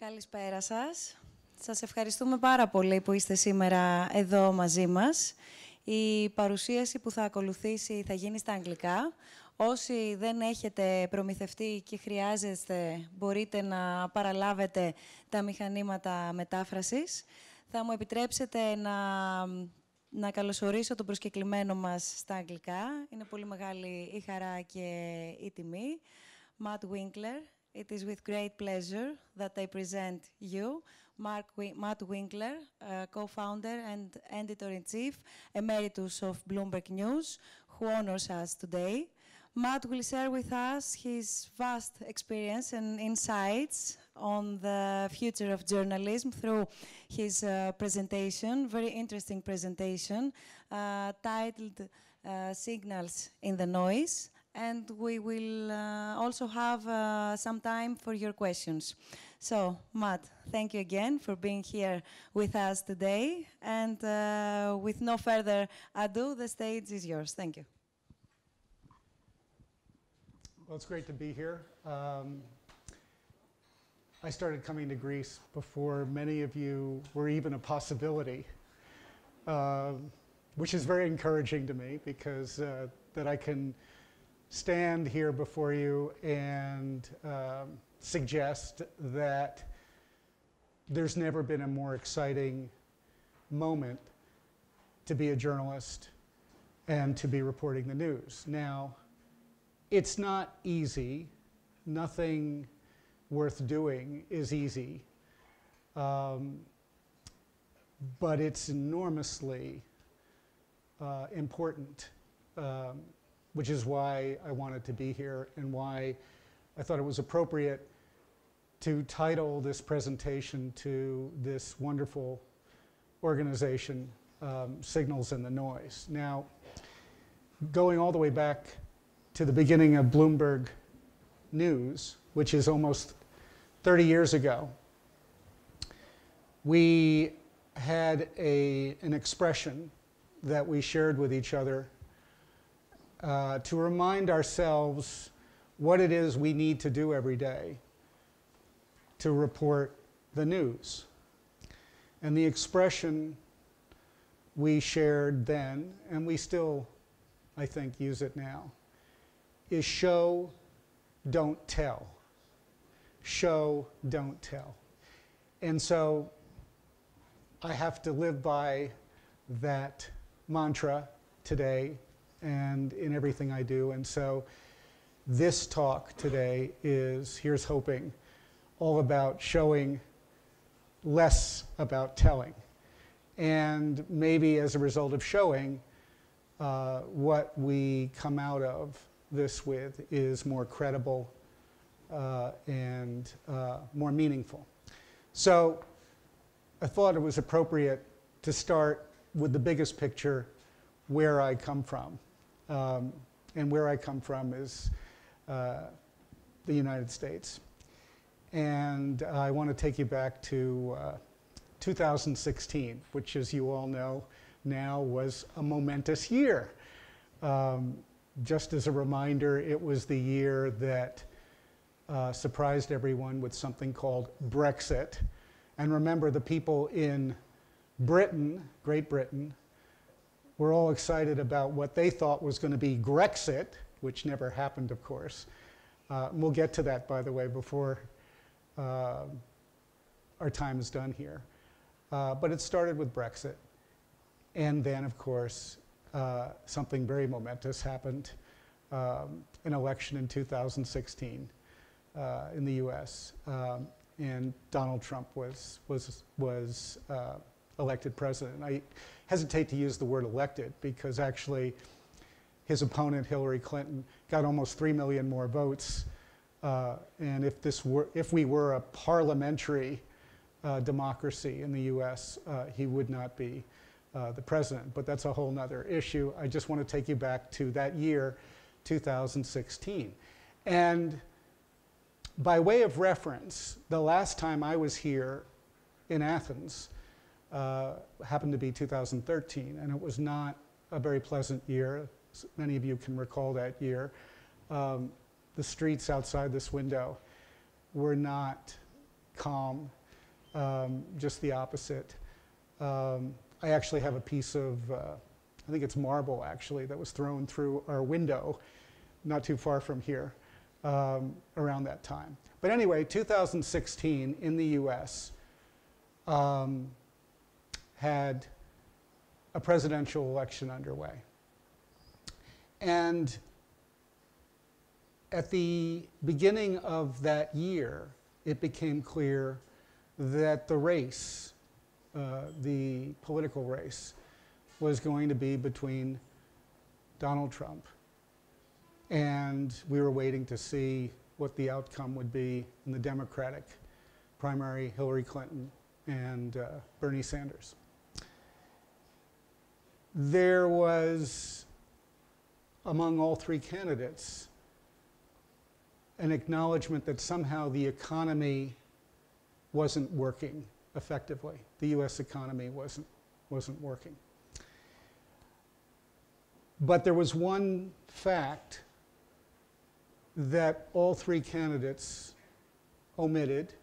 Καλησπέρα σας. Σας ευχαριστούμε πάρα πολύ που είστε σήμερα εδώ μαζί μας. Η παρουσίαση που θα ακολουθήσει θα γίνει στα αγγλικά. Όσοι δεν έχετε προμηθευτεί και χρειάζεστε, μπορείτε να παραλάβετε τα μηχανήματα μετάφρασης. Θα μου επιτρέψετε να, να καλωσορίσω τον προσκεκλημένο μας στα αγγλικά. Είναι πολύ μεγάλη η χαρά και η τιμή. Matt Winkler. It is with great pleasure that I present you, Mark Matt Winkler, uh, co-founder and editor-in-chief emeritus of Bloomberg News, who honors us today. Matt will share with us his vast experience and insights on the future of journalism through his uh, presentation, very interesting presentation, uh, titled uh, Signals in the Noise. And we will uh, also have uh, some time for your questions. So, Matt, thank you again for being here with us today. And uh, with no further ado, the stage is yours. Thank you. Well, it's great to be here. Um, I started coming to Greece before many of you were even a possibility, uh, which is very encouraging to me because uh, that I can stand here before you and um, suggest that there's never been a more exciting moment to be a journalist and to be reporting the news. Now, it's not easy. Nothing worth doing is easy. Um, but it's enormously uh, important, um, which is why I wanted to be here and why I thought it was appropriate to title this presentation to this wonderful organization, um, Signals in the Noise. Now, going all the way back to the beginning of Bloomberg News, which is almost 30 years ago, we had a, an expression that we shared with each other uh, to remind ourselves what it is we need to do every day to report the news. And the expression we shared then, and we still, I think, use it now, is show, don't tell. Show, don't tell. And so I have to live by that mantra today and in everything I do. And so this talk today is here's hoping all about showing less about telling. And maybe as a result of showing, uh, what we come out of this with is more credible uh, and uh, more meaningful. So I thought it was appropriate to start with the biggest picture where I come from. Um, and where I come from is uh, the United States. And I want to take you back to uh, 2016, which, as you all know now, was a momentous year. Um, just as a reminder, it was the year that uh, surprised everyone with something called Brexit. And remember, the people in Britain, Great Britain, were all excited about what they thought was going to be Grexit, which never happened, of course. Uh, we'll get to that, by the way, before uh, our time is done here. Uh, but it started with Brexit. And then, of course, uh, something very momentous happened um, an election in 2016 uh, in the US. Um, and Donald Trump was, was, was uh, elected president. I hesitate to use the word elected because actually his opponent, Hillary Clinton, got almost 3 million more votes. Uh, and if, this were, if we were a parliamentary uh, democracy in the US, uh, he would not be uh, the president. But that's a whole other issue. I just want to take you back to that year, 2016. And by way of reference, the last time I was here in Athens uh, happened to be 2013, and it was not a very pleasant year. Many of you can recall that year. Um, the streets outside this window were not calm, um, just the opposite. Um, I actually have a piece of, uh, I think it's marble actually, that was thrown through our window not too far from here um, around that time. But anyway, 2016 in the US um, had a presidential election underway. And at the beginning of that year, it became clear that the race, uh, the political race, was going to be between Donald Trump. And we were waiting to see what the outcome would be in the Democratic primary, Hillary Clinton and uh, Bernie Sanders. There was, among all three candidates, an acknowledgement that somehow the economy wasn't working effectively. The US economy wasn't, wasn't working. But there was one fact that all three candidates omitted,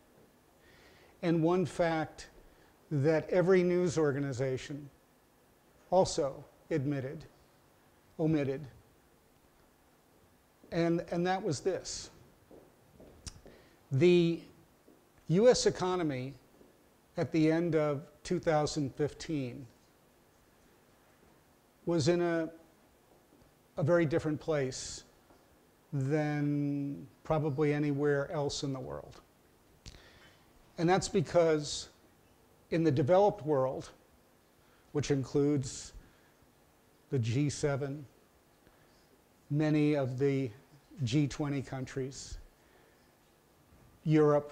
and one fact that every news organization also admitted, omitted. And, and that was this the US economy at the end of 2015 was in a, a very different place than probably anywhere else in the world. And that's because in the developed world, which includes the G7, many of the G20 countries, Europe,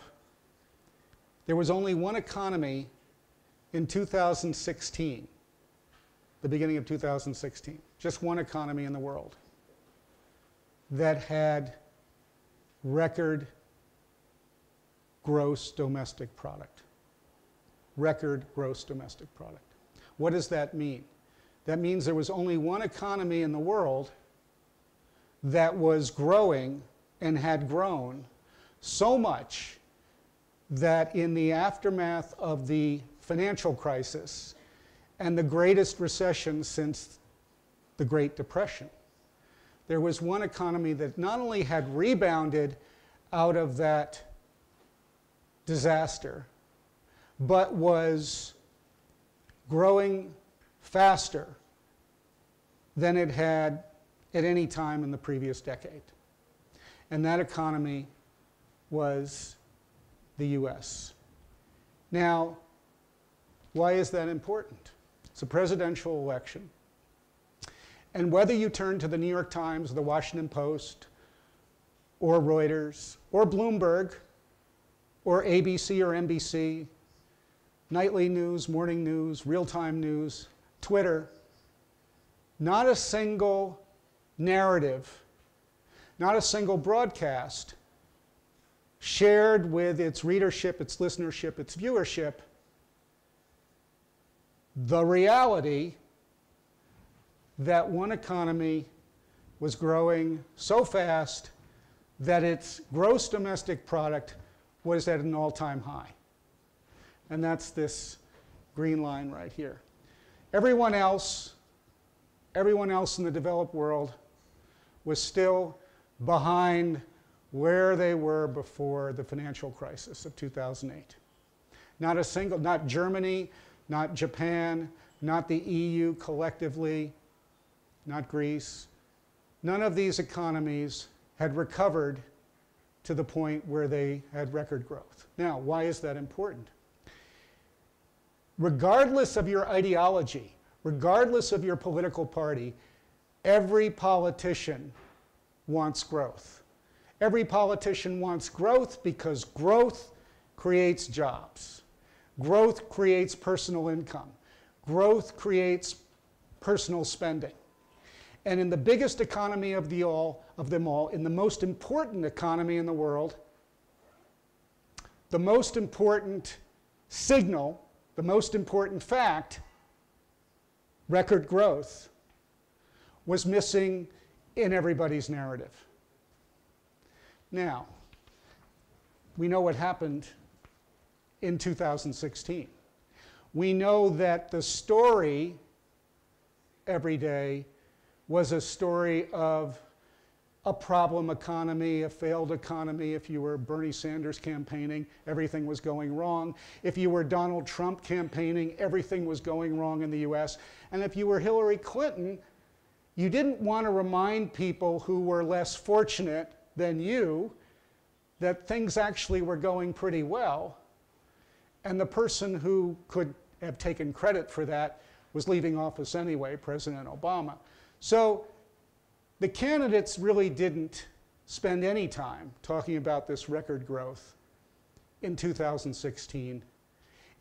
there was only one economy in 2016, the beginning of 2016, just one economy in the world that had record gross domestic product. Record gross domestic product. What does that mean? That means there was only one economy in the world that was growing and had grown so much that in the aftermath of the financial crisis and the greatest recession since the Great Depression, there was one economy that not only had rebounded out of that disaster, but was growing faster than it had at any time in the previous decade. And that economy was the US. Now, why is that important? It's a presidential election. And whether you turn to the New York Times, the Washington Post, or Reuters, or Bloomberg, or ABC or NBC, nightly news, morning news, real time news, Twitter, not a single narrative, not a single broadcast shared with its readership, its listenership, its viewership the reality that one economy was growing so fast that its gross domestic product was at an all time high. And that's this green line right here. Everyone else, everyone else in the developed world was still behind where they were before the financial crisis of 2008. Not a single, not Germany, not Japan, not the EU collectively, not Greece. None of these economies had recovered to the point where they had record growth. Now, why is that important? Regardless of your ideology, regardless of your political party, every politician wants growth. Every politician wants growth because growth creates jobs. Growth creates personal income. Growth creates personal spending. And in the biggest economy of, the all, of them all, in the most important economy in the world, the most important signal, the most important fact, record growth, was missing in everybody's narrative. Now, we know what happened in 2016. We know that the story every day was a story of a problem economy, a failed economy. If you were Bernie Sanders campaigning, everything was going wrong. If you were Donald Trump campaigning, everything was going wrong in the US. And if you were Hillary Clinton, you didn't want to remind people who were less fortunate than you that things actually were going pretty well. And the person who could have taken credit for that was leaving office anyway, President Obama. So the candidates really didn't spend any time talking about this record growth in 2016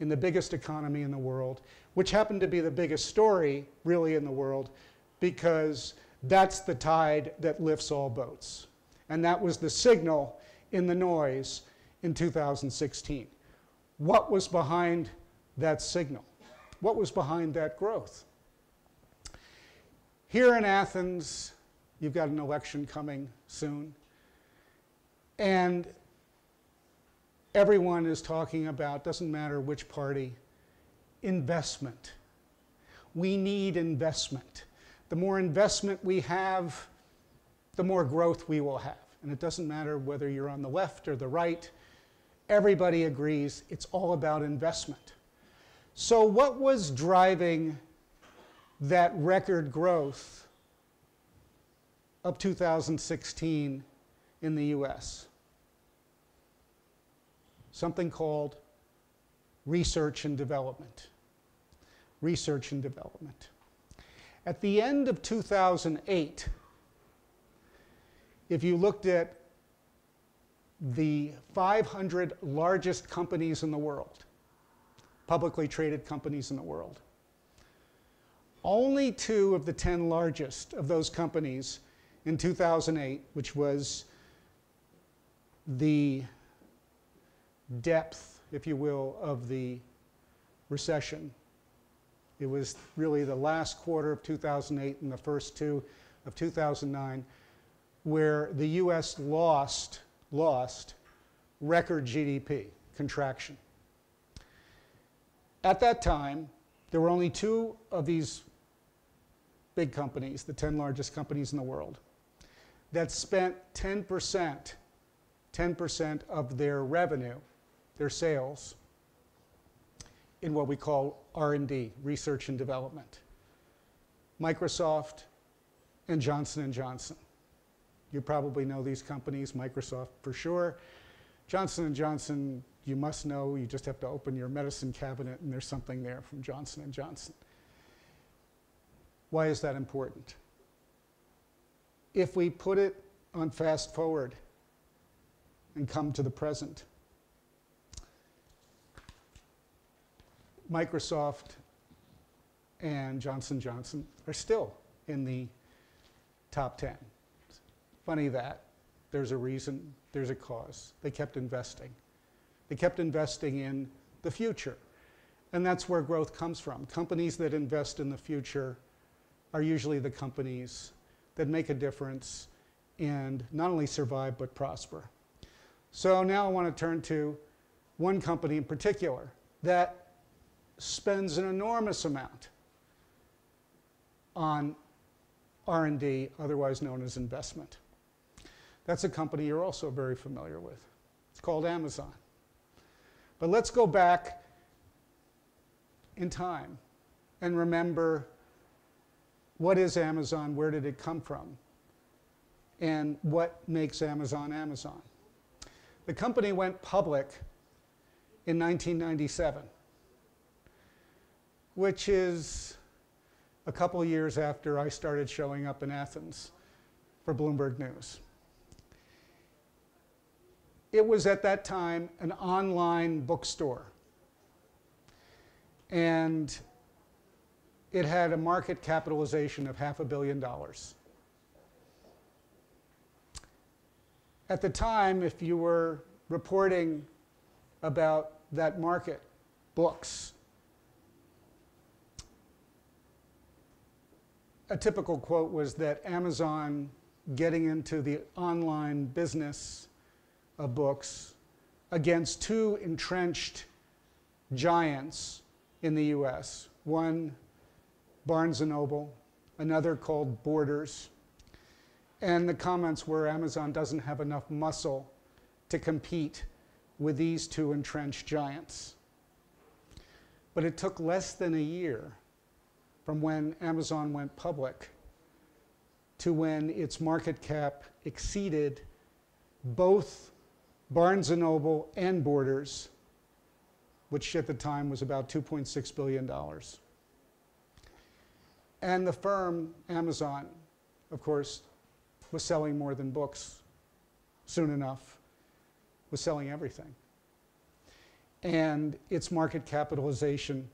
in the biggest economy in the world, which happened to be the biggest story really in the world because that's the tide that lifts all boats. And that was the signal in the noise in 2016. What was behind that signal? What was behind that growth? Here in Athens, you've got an election coming soon. And everyone is talking about, doesn't matter which party, investment. We need investment. The more investment we have, the more growth we will have. And it doesn't matter whether you're on the left or the right, everybody agrees it's all about investment. So, what was driving that record growth of 2016 in the US? Something called research and development. Research and development. At the end of 2008, if you looked at the 500 largest companies in the world, publicly traded companies in the world, only two of the 10 largest of those companies in 2008, which was the depth, if you will, of the recession. It was really the last quarter of 2008 and the first two of 2009 where the US lost, lost record GDP, contraction. At that time, there were only two of these big companies, the 10 largest companies in the world, that spent 10%, 10% of their revenue, their sales, in what we call R&D, research and development. Microsoft and Johnson & Johnson. You probably know these companies, Microsoft for sure. Johnson & Johnson, you must know, you just have to open your medicine cabinet and there's something there from Johnson & Johnson. Why is that important? If we put it on fast forward and come to the present, Microsoft and Johnson Johnson are still in the top 10. Funny that. There's a reason, there's a cause. They kept investing. They kept investing in the future. And that's where growth comes from. Companies that invest in the future are usually the companies that make a difference and not only survive but prosper. So now I want to turn to one company in particular that spends an enormous amount on R&D, otherwise known as investment. That's a company you're also very familiar with. It's called Amazon. But let's go back in time and remember what is Amazon, where did it come from, and what makes Amazon Amazon. The company went public in 1997, which is a couple years after I started showing up in Athens for Bloomberg News. It was at that time an online bookstore. And it had a market capitalization of half a billion dollars. At the time, if you were reporting about that market, books, a typical quote was that Amazon getting into the online business of books against two entrenched giants in the US. One, Barnes & Noble, another called Borders. And the comments were Amazon doesn't have enough muscle to compete with these two entrenched giants. But it took less than a year from when Amazon went public to when its market cap exceeded both Barnes & Noble and Borders, which at the time was about $2.6 billion. And the firm, Amazon, of course, was selling more than books soon enough, was selling everything. And its market capitalization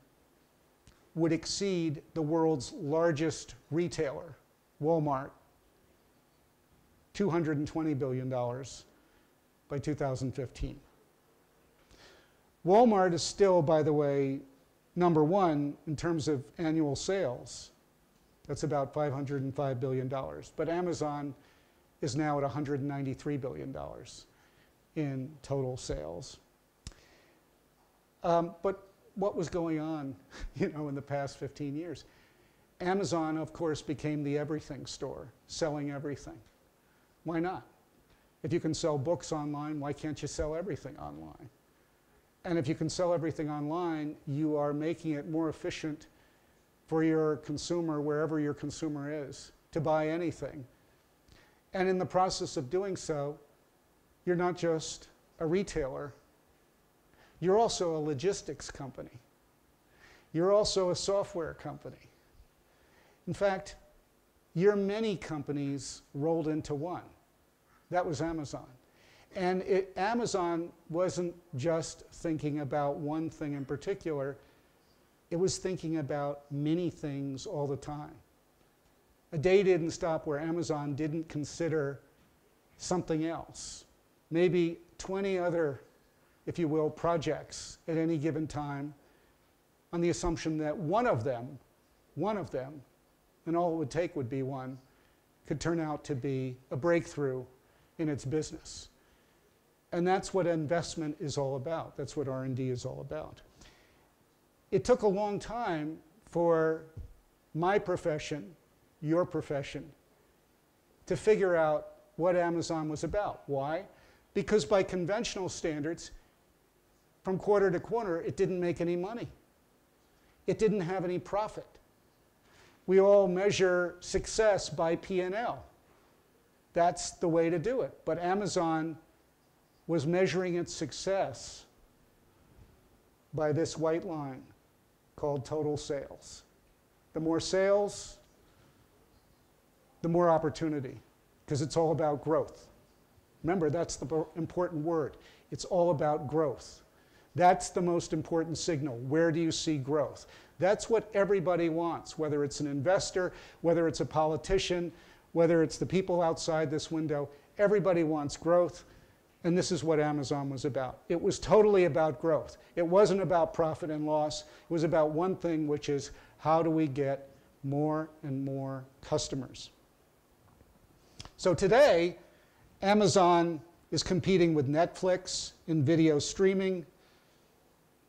would exceed the world's largest retailer, Walmart, $220 billion by 2015. Walmart is still, by the way, number one in terms of annual sales. That's about $505 billion. But Amazon is now at $193 billion in total sales. Um, but what was going on, you know, in the past 15 years? Amazon, of course, became the everything store, selling everything. Why not? If you can sell books online, why can't you sell everything online? And if you can sell everything online, you are making it more efficient for your consumer, wherever your consumer is, to buy anything. And in the process of doing so, you're not just a retailer, you're also a logistics company. You're also a software company. In fact, you're many companies rolled into one. That was Amazon. And it, Amazon wasn't just thinking about one thing in particular, it was thinking about many things all the time. A day didn't stop where Amazon didn't consider something else. Maybe 20 other, if you will, projects at any given time on the assumption that one of them, one of them, and all it would take would be one, could turn out to be a breakthrough in its business. And that's what investment is all about. That's what R&D is all about. It took a long time for my profession, your profession, to figure out what Amazon was about. Why? Because by conventional standards, from quarter to quarter, it didn't make any money. It didn't have any profit. We all measure success by P&L. That's the way to do it. But Amazon was measuring its success by this white line called total sales. The more sales, the more opportunity, because it's all about growth. Remember, that's the important word. It's all about growth. That's the most important signal. Where do you see growth? That's what everybody wants, whether it's an investor, whether it's a politician, whether it's the people outside this window. Everybody wants growth. And this is what Amazon was about. It was totally about growth. It wasn't about profit and loss. It was about one thing, which is how do we get more and more customers? So today, Amazon is competing with Netflix in video streaming.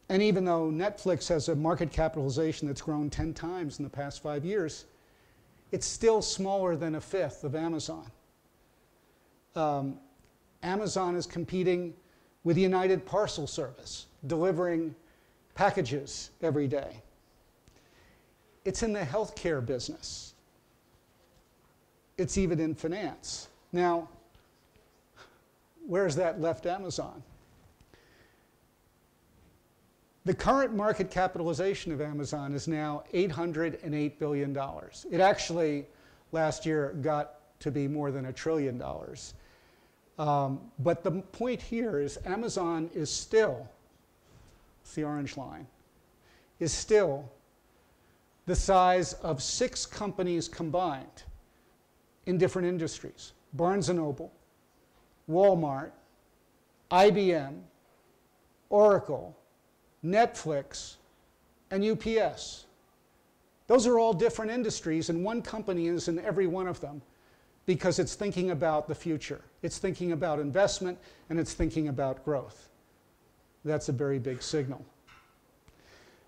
And even though Netflix has a market capitalization that's grown 10 times in the past five years, it's still smaller than a fifth of Amazon. Um, Amazon is competing with United Parcel Service, delivering packages every day. It's in the healthcare business. It's even in finance. Now, where's that left Amazon? The current market capitalization of Amazon is now $808 billion. It actually, last year, got to be more than a trillion dollars. Um, but the point here is Amazon is still, it's the orange line, is still the size of six companies combined in different industries. Barnes & Noble, Walmart, IBM, Oracle, Netflix, and UPS. Those are all different industries, and one company is in every one of them because it's thinking about the future. It's thinking about investment and it's thinking about growth. That's a very big signal.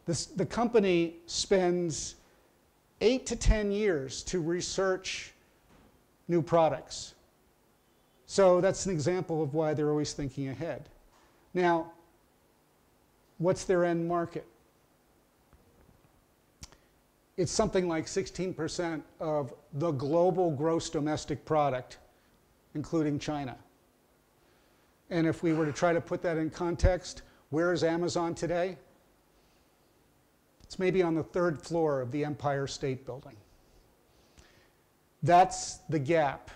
This, the company spends eight to 10 years to research new products. So that's an example of why they're always thinking ahead. Now, what's their end market? It's something like 16% of the global gross domestic product, including China. And if we were to try to put that in context, where is Amazon today? It's maybe on the third floor of the Empire State Building. That's the gap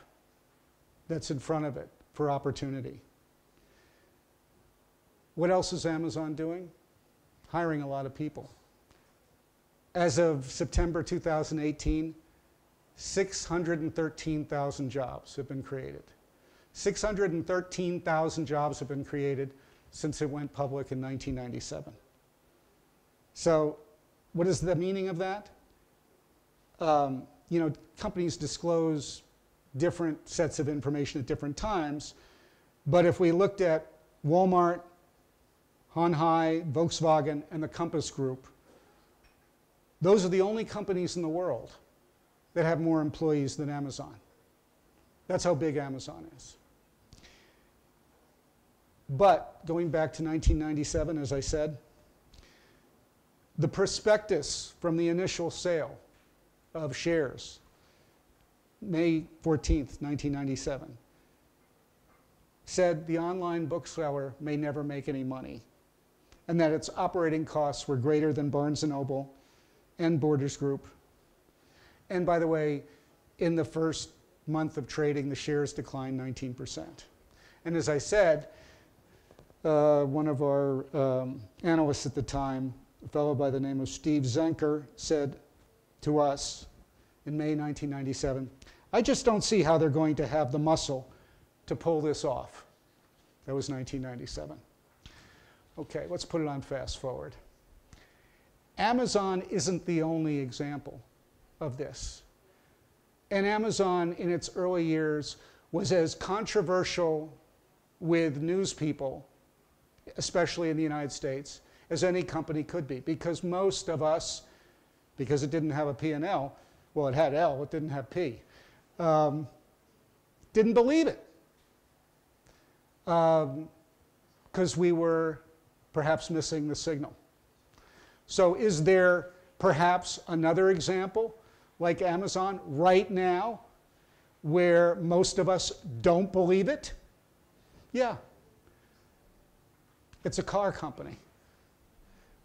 that's in front of it for opportunity. What else is Amazon doing? Hiring a lot of people. As of September 2018, 613,000 jobs have been created. 613,000 jobs have been created since it went public in 1997. So what is the meaning of that? Um, you know, companies disclose different sets of information at different times, but if we looked at Walmart, Hon Hai, Volkswagen, and the Compass Group, those are the only companies in the world that have more employees than Amazon. That's how big Amazon is. But going back to 1997, as I said, the prospectus from the initial sale of shares, May 14th, 1997, said the online bookseller may never make any money and that its operating costs were greater than Barnes & Noble and Borders Group. And by the way, in the first month of trading, the shares declined 19%. And as I said, uh, one of our um, analysts at the time a fellow by the name of Steve Zenker said to us in May 1997, I just don't see how they're going to have the muscle to pull this off. That was 1997. Okay, let's put it on fast forward. Amazon isn't the only example of this. And Amazon, in its early years, was as controversial with news people, especially in the United States, as any company could be because most of us, because it didn't have a P and L, well, it had L, it didn't have P, um, didn't believe it. Because um, we were perhaps missing the signal. So, is there perhaps another example like Amazon right now where most of us don't believe it? Yeah. It's a car company.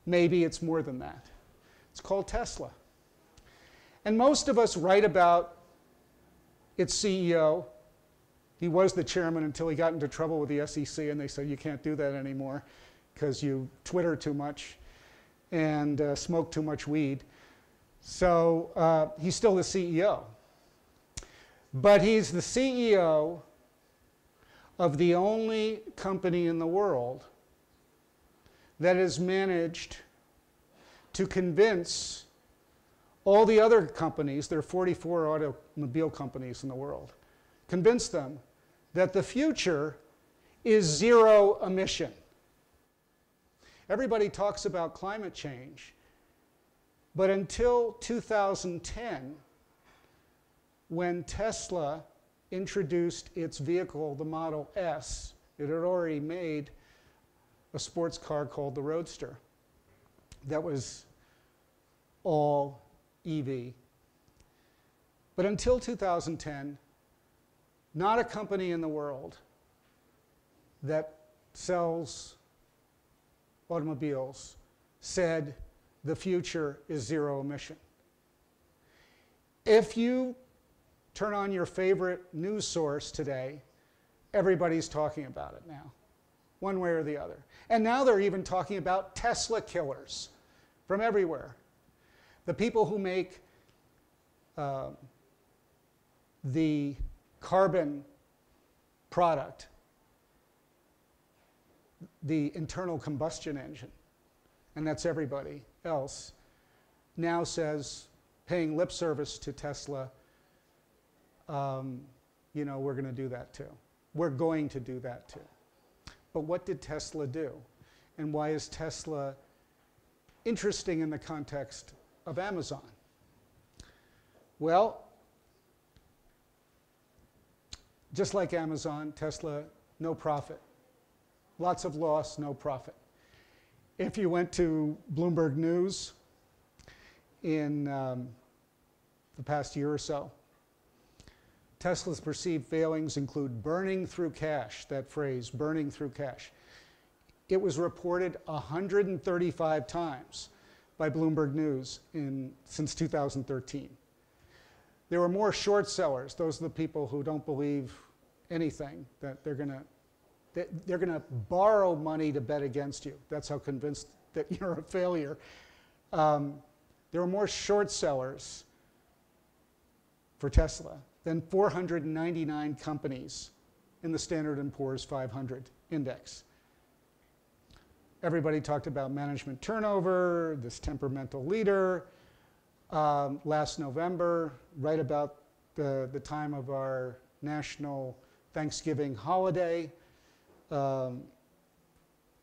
Maybe it's more than that. It's called Tesla. And most of us write about its CEO. He was the chairman until he got into trouble with the SEC, and they said, You can't do that anymore because you Twitter too much and uh, smoke too much weed. So uh, he's still the CEO. But he's the CEO of the only company in the world that has managed to convince all the other companies, there are 44 automobile companies in the world, convince them that the future is zero emission. Everybody talks about climate change, but until 2010, when Tesla introduced its vehicle, the Model S, it had already made a sports car called the Roadster that was all EV. But until 2010, not a company in the world that sells automobiles said the future is zero emission. If you turn on your favorite news source today, everybody's talking about it now one way or the other. And now they're even talking about Tesla killers from everywhere. The people who make uh, the carbon product, the internal combustion engine, and that's everybody else, now says, paying lip service to Tesla, um, you know, we're going to do that too. We're going to do that too. But what did Tesla do? And why is Tesla interesting in the context of Amazon? Well, just like Amazon, Tesla, no profit. Lots of loss, no profit. If you went to Bloomberg News in um, the past year or so, Tesla's perceived failings include burning through cash, that phrase, burning through cash. It was reported 135 times by Bloomberg News in, since 2013. There were more short sellers. Those are the people who don't believe anything, that they're going to they're going to borrow money to bet against you. That's how convinced that you're a failure. Um, there were more short sellers for Tesla than 499 companies in the Standard & Poor's 500 index. Everybody talked about management turnover, this temperamental leader. Um, last November, right about the, the time of our national Thanksgiving holiday, um,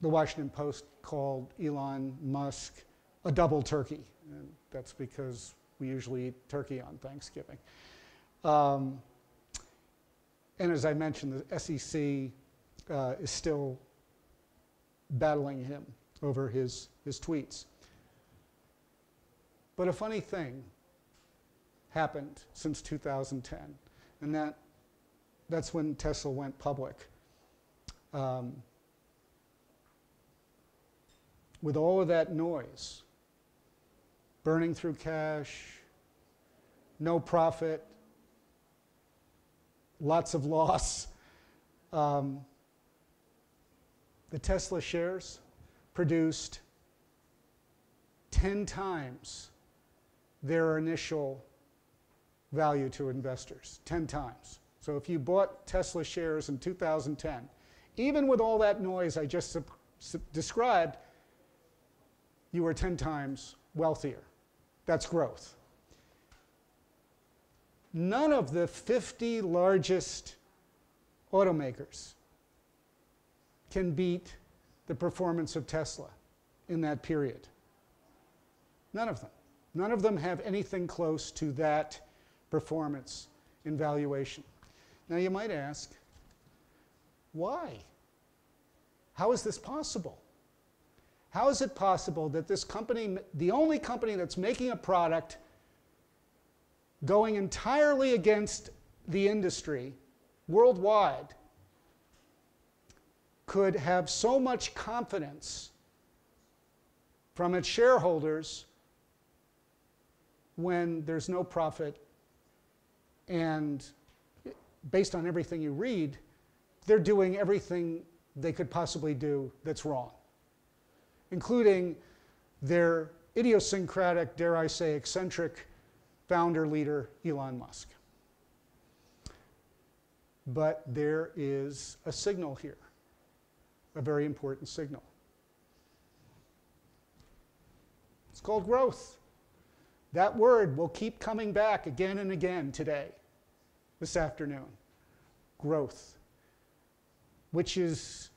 the Washington Post called Elon Musk a double turkey. And that's because we usually eat turkey on Thanksgiving. Um, and as I mentioned, the SEC uh, is still battling him over his, his tweets. But a funny thing happened since 2010, and that, that's when Tesla went public. Um, with all of that noise, burning through cash, no profit, lots of loss, um, the Tesla shares produced 10 times their initial value to investors, 10 times. So if you bought Tesla shares in 2010, even with all that noise I just described, you were 10 times wealthier. That's growth. None of the 50 largest automakers can beat the performance of Tesla in that period. None of them. None of them have anything close to that performance in valuation. Now you might ask, why? How is this possible? How is it possible that this company, the only company that's making a product going entirely against the industry worldwide, could have so much confidence from its shareholders when there's no profit and based on everything you read, they're doing everything they could possibly do that's wrong, including their idiosyncratic, dare I say, eccentric founder leader, Elon Musk. But there is a signal here a very important signal. It's called growth. That word will keep coming back again and again today, this afternoon. Growth, which is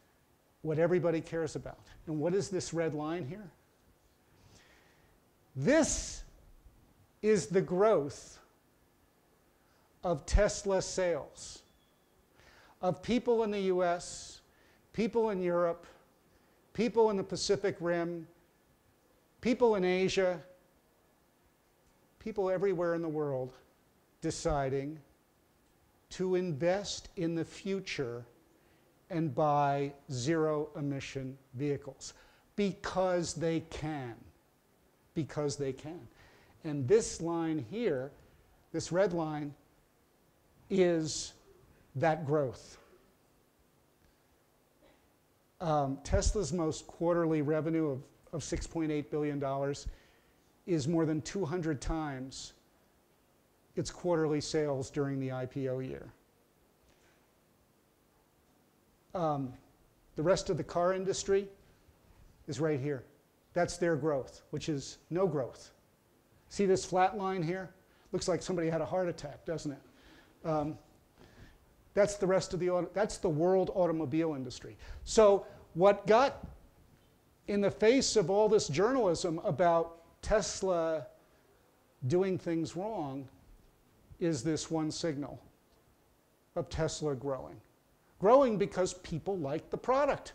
what everybody cares about. And what is this red line here? This is the growth of Tesla sales, of people in the US people in Europe, people in the Pacific Rim, people in Asia, people everywhere in the world deciding to invest in the future and buy zero emission vehicles because they can. Because they can. And this line here, this red line, is that growth. Um, Tesla's most quarterly revenue of, of $6.8 billion is more than 200 times its quarterly sales during the IPO year. Um, the rest of the car industry is right here. That's their growth, which is no growth. See this flat line here? Looks like somebody had a heart attack, doesn't it? Um, that's the rest of the, that's the world automobile industry. So what got in the face of all this journalism about Tesla doing things wrong, is this one signal of Tesla growing. Growing because people like the product.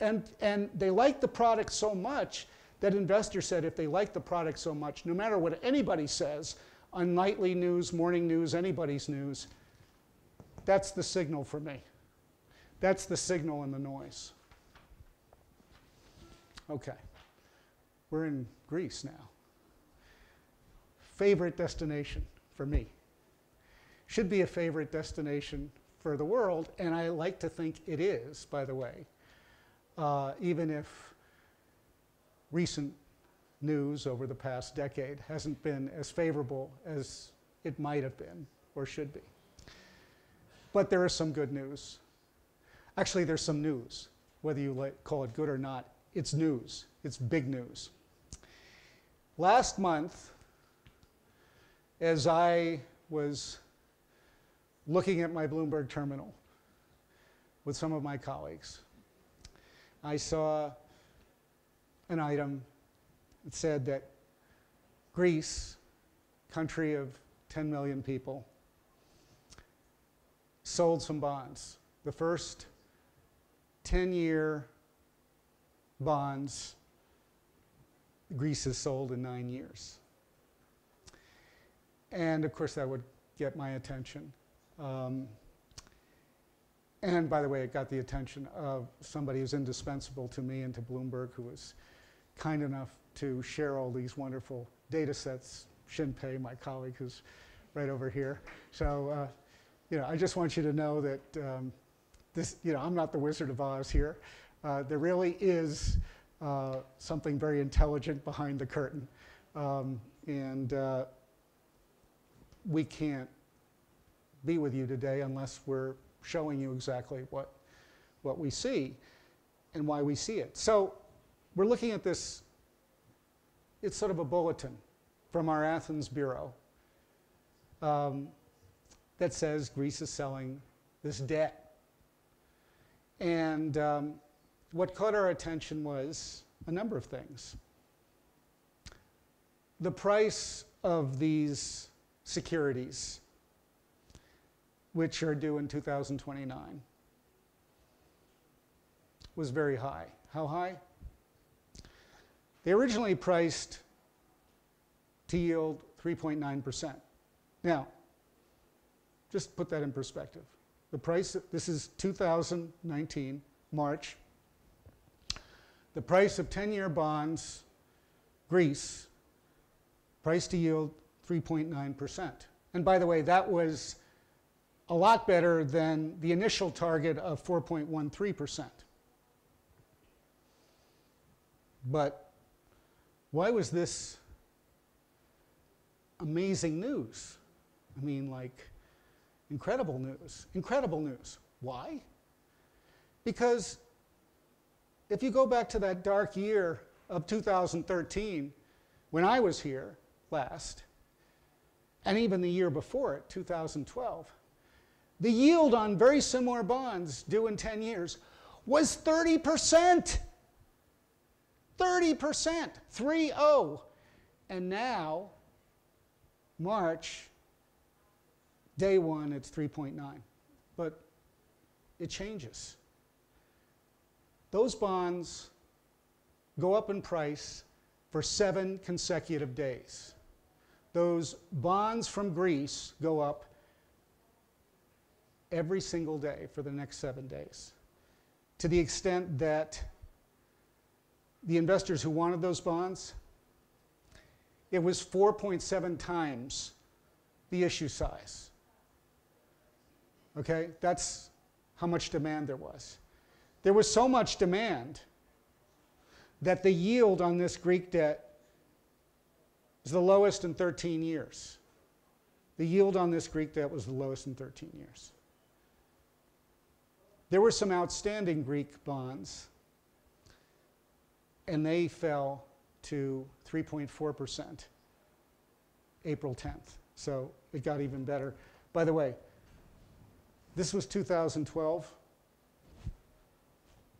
And, and they like the product so much that investors said if they like the product so much, no matter what anybody says on nightly news, morning news, anybody's news, that's the signal for me. That's the signal in the noise. Okay, we're in Greece now. Favorite destination for me. Should be a favorite destination for the world, and I like to think it is, by the way, uh, even if recent news over the past decade hasn't been as favorable as it might have been or should be. But there is some good news. Actually, there's some news, whether you call it good or not. It's news, it's big news. Last month, as I was looking at my Bloomberg terminal with some of my colleagues, I saw an item that said that Greece, country of 10 million people, sold some bonds. The first 10 year bonds Greece has sold in nine years. And of course, that would get my attention. Um, and by the way, it got the attention of somebody who's indispensable to me and to Bloomberg, who was kind enough to share all these wonderful data sets. Pei, my colleague, who's right over here. So, uh, you know, I just want you to know that um, this, you know, I'm not the Wizard of Oz here. Uh, there really is uh, something very intelligent behind the curtain. Um, and uh, we can't be with you today unless we're showing you exactly what, what we see and why we see it. So we're looking at this, it's sort of a bulletin from our Athens Bureau um, that says Greece is selling this debt. And um, what caught our attention was a number of things. The price of these securities, which are due in 2029, was very high. How high? They originally priced to yield 3.9%. Now, just put that in perspective. The price, this is 2019, March. The price of 10 year bonds, Greece, price to yield 3.9%. And by the way, that was a lot better than the initial target of 4.13%. But why was this amazing news? I mean, like, incredible news. Incredible news. Why? Because if you go back to that dark year of 2013, when I was here last, and even the year before it, 2012, the yield on very similar bonds due in 10 years was 30%. 30%, 3 0. And now, March, day one, it's 3.9. But it changes. Those bonds go up in price for seven consecutive days. Those bonds from Greece go up every single day for the next seven days to the extent that the investors who wanted those bonds, it was 4.7 times the issue size. Okay, that's how much demand there was. There was so much demand that the yield on this Greek debt is the lowest in 13 years. The yield on this Greek debt was the lowest in 13 years. There were some outstanding Greek bonds and they fell to 3.4% April 10th. So it got even better. By the way, this was 2012.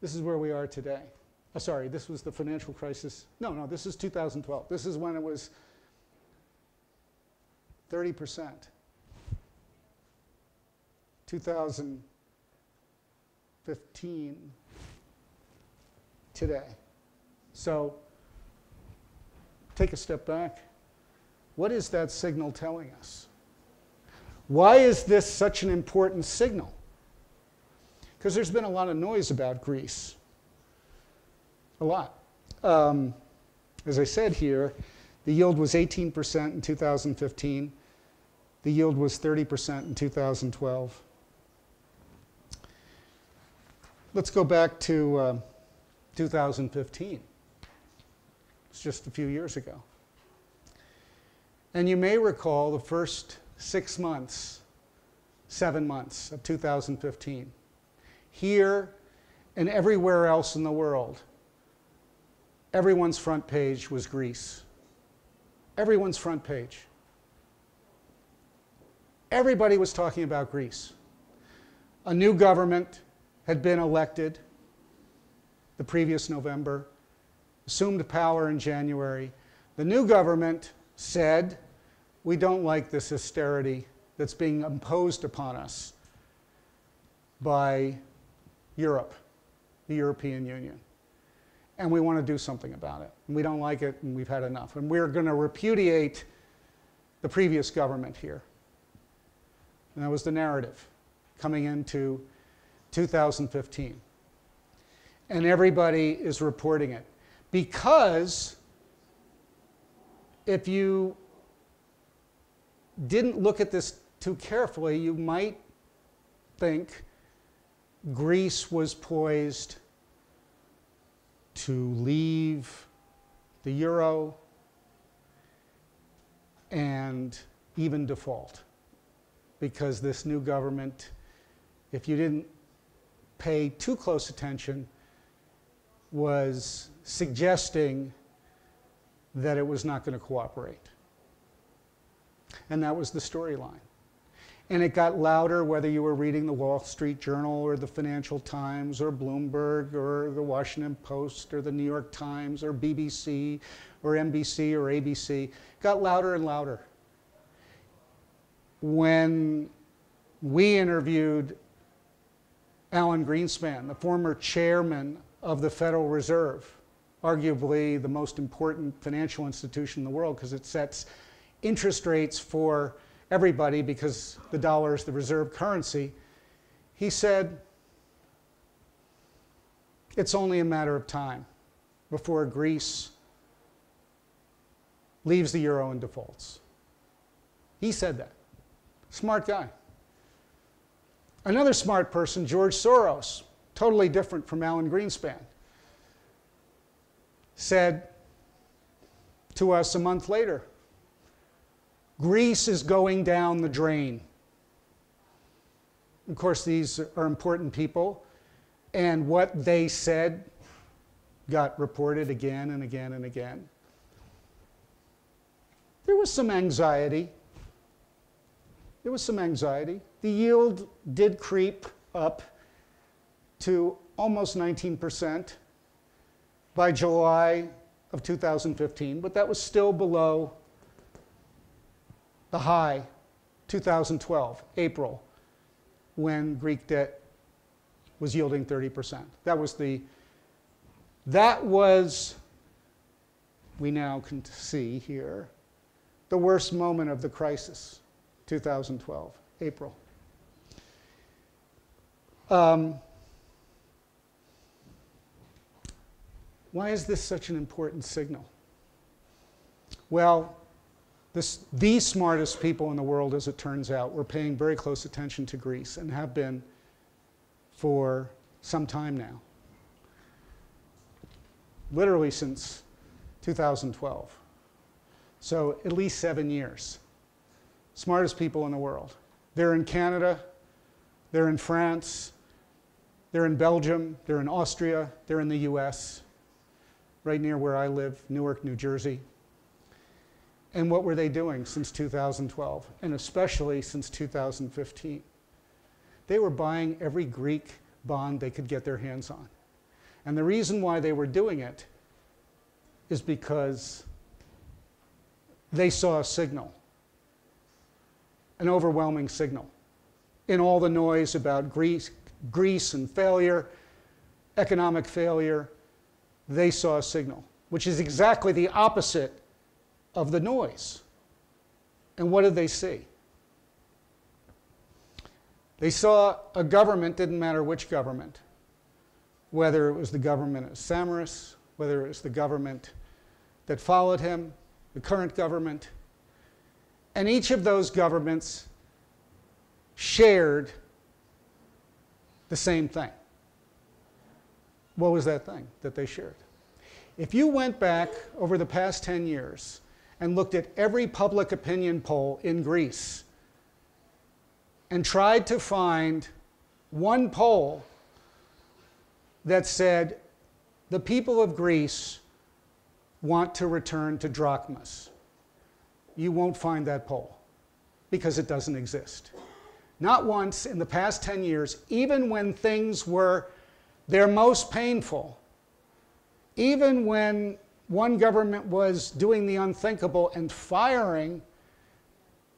This is where we are today. Oh, sorry, this was the financial crisis. No, no, this is 2012. This is when it was 30%. 2015 today. So take a step back. What is that signal telling us? Why is this such an important signal? Because there's been a lot of noise about Greece. A lot. Um, as I said here, the yield was 18% in 2015. The yield was 30% in 2012. Let's go back to uh, 2015. It's just a few years ago. And you may recall the first six months, seven months of 2015. Here and everywhere else in the world, everyone's front page was Greece. Everyone's front page. Everybody was talking about Greece. A new government had been elected the previous November, assumed power in January. The new government said, We don't like this austerity that's being imposed upon us by Europe, the European Union. And we want to do something about it. And we don't like it, and we've had enough. And we're going to repudiate the previous government here. And that was the narrative coming into 2015. And everybody is reporting it. Because if you didn't look at this too carefully, you might think Greece was poised to leave the euro and even default because this new government, if you didn't pay too close attention, was suggesting that it was not going to cooperate. And that was the storyline. And it got louder whether you were reading the Wall Street Journal or the Financial Times or Bloomberg or the Washington Post or the New York Times or BBC or NBC or ABC. It got louder and louder when we interviewed Alan Greenspan, the former chairman of the Federal Reserve, arguably the most important financial institution in the world because it sets interest rates for everybody because the dollar is the reserve currency, he said, it's only a matter of time before Greece leaves the euro and defaults. He said that. Smart guy. Another smart person, George Soros, totally different from Alan Greenspan, said to us a month later Greece is going down the drain. Of course, these are important people, and what they said got reported again and again and again. There was some anxiety there was some anxiety. The yield did creep up to almost 19% by July of 2015, but that was still below the high 2012, April, when Greek debt was yielding 30%. That was the that was we now can see here the worst moment of the crisis. 2012, April. Um, why is this such an important signal? Well, this, the smartest people in the world, as it turns out, were paying very close attention to Greece and have been for some time now. Literally since 2012. So, at least seven years smartest people in the world. They're in Canada, they're in France, they're in Belgium, they're in Austria, they're in the US, right near where I live, Newark, New Jersey. And what were they doing since 2012, and especially since 2015? They were buying every Greek bond they could get their hands on. And the reason why they were doing it is because they saw a signal, an overwhelming signal, in all the noise about Greece, Greece and failure, economic failure. They saw a signal, which is exactly the opposite of the noise. And what did they see? They saw a government, didn't matter which government, whether it was the government of Samaras, whether it was the government that followed him, the current government. And each of those governments shared the same thing. What was that thing that they shared? If you went back over the past 10 years and looked at every public opinion poll in Greece and tried to find one poll that said the people of Greece want to return to drachmas. You won't find that poll because it doesn't exist. Not once in the past 10 years, even when things were their most painful, even when one government was doing the unthinkable and firing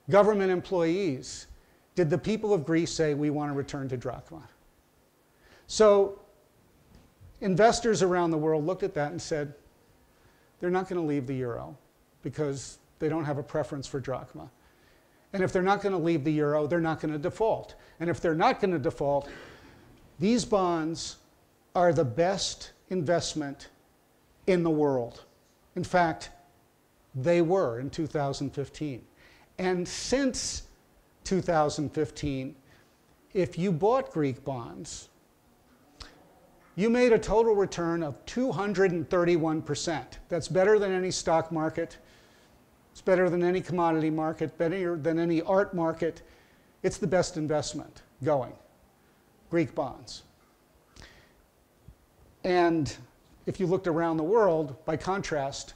government employees, did the people of Greece say, We want to return to drachma? So investors around the world looked at that and said, they're not going to leave the euro because they don't have a preference for drachma. And if they're not going to leave the euro, they're not going to default. And if they're not going to default, these bonds are the best investment in the world. In fact, they were in 2015. And since 2015, if you bought Greek bonds, you made a total return of 231%. That's better than any stock market. It's better than any commodity market, better than any art market. It's the best investment going. Greek bonds. And if you looked around the world, by contrast,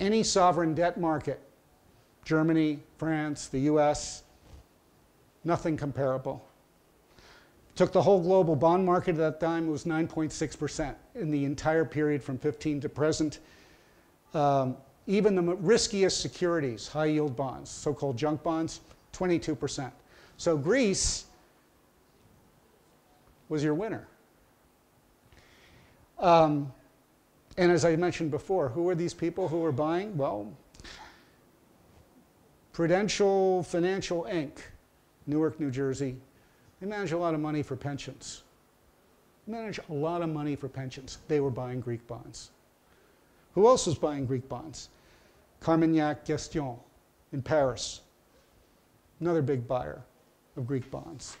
any sovereign debt market, Germany, France, the US, nothing comparable. Took the whole global bond market at that time, it was 9.6% in the entire period from 15 to present. Um, even the riskiest securities, high yield bonds, so called junk bonds, 22%. So Greece was your winner. Um, and as I mentioned before, who were these people who were buying? Well, Prudential Financial Inc., Newark, New Jersey, they manage a lot of money for pensions. They manage a lot of money for pensions. They were buying Greek bonds. Who else was buying Greek bonds? Carmignac Gestion in Paris, another big buyer of Greek bonds.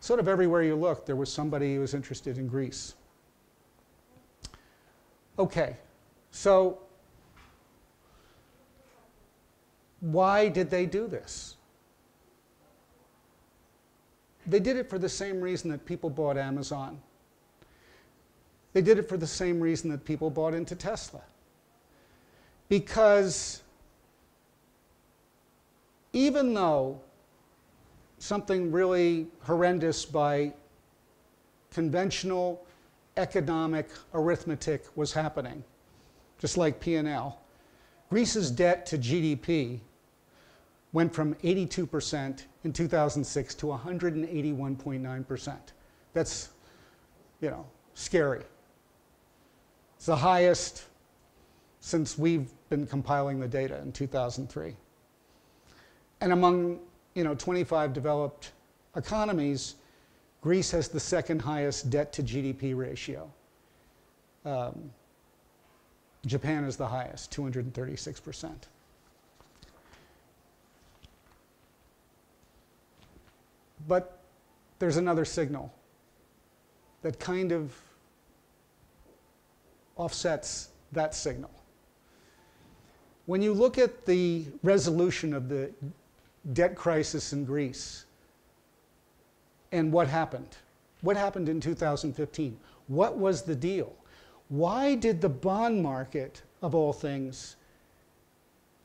Sort of everywhere you looked, there was somebody who was interested in Greece. Okay, so why did they do this? They did it for the same reason that people bought Amazon. They did it for the same reason that people bought into Tesla. Because even though something really horrendous by conventional economic arithmetic was happening, just like P&L, Greece's debt to GDP went from 82% in 2006 to 181.9%. That's, you know, scary. It's the highest since we've been compiling the data in 2003. And among, you know, 25 developed economies, Greece has the second highest debt to GDP ratio. Um, Japan is the highest, 236 percent. But there's another signal that kind of offsets that signal. When you look at the resolution of the debt crisis in Greece and what happened, what happened in 2015? What was the deal? Why did the bond market, of all things,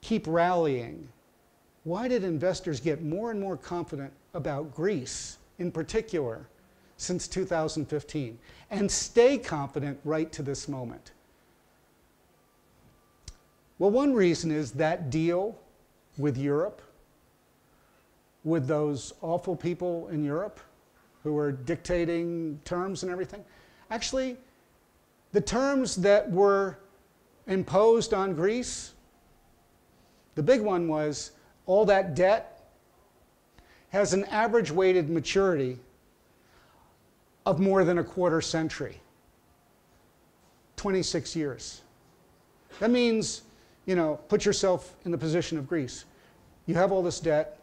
keep rallying? Why did investors get more and more confident about Greece in particular since 2015 and stay confident right to this moment? Well, one reason is that deal with Europe, with those awful people in Europe who were dictating terms and everything. Actually, the terms that were imposed on Greece, the big one was all that debt has an average weighted maturity of more than a quarter century 26 years. That means, you know, put yourself in the position of Greece. You have all this debt,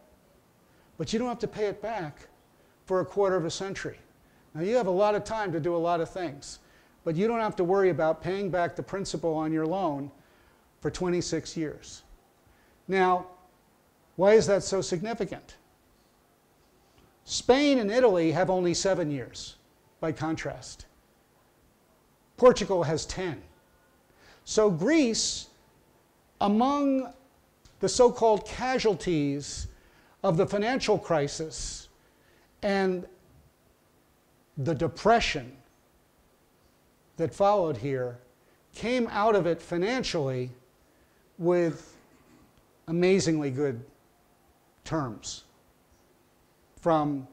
but you don't have to pay it back for a quarter of a century. Now, you have a lot of time to do a lot of things, but you don't have to worry about paying back the principal on your loan for 26 years. Now, why is that so significant? Spain and Italy have only seven years, by contrast. Portugal has 10. So, Greece, among the so called casualties of the financial crisis and the depression that followed here, came out of it financially with amazingly good terms from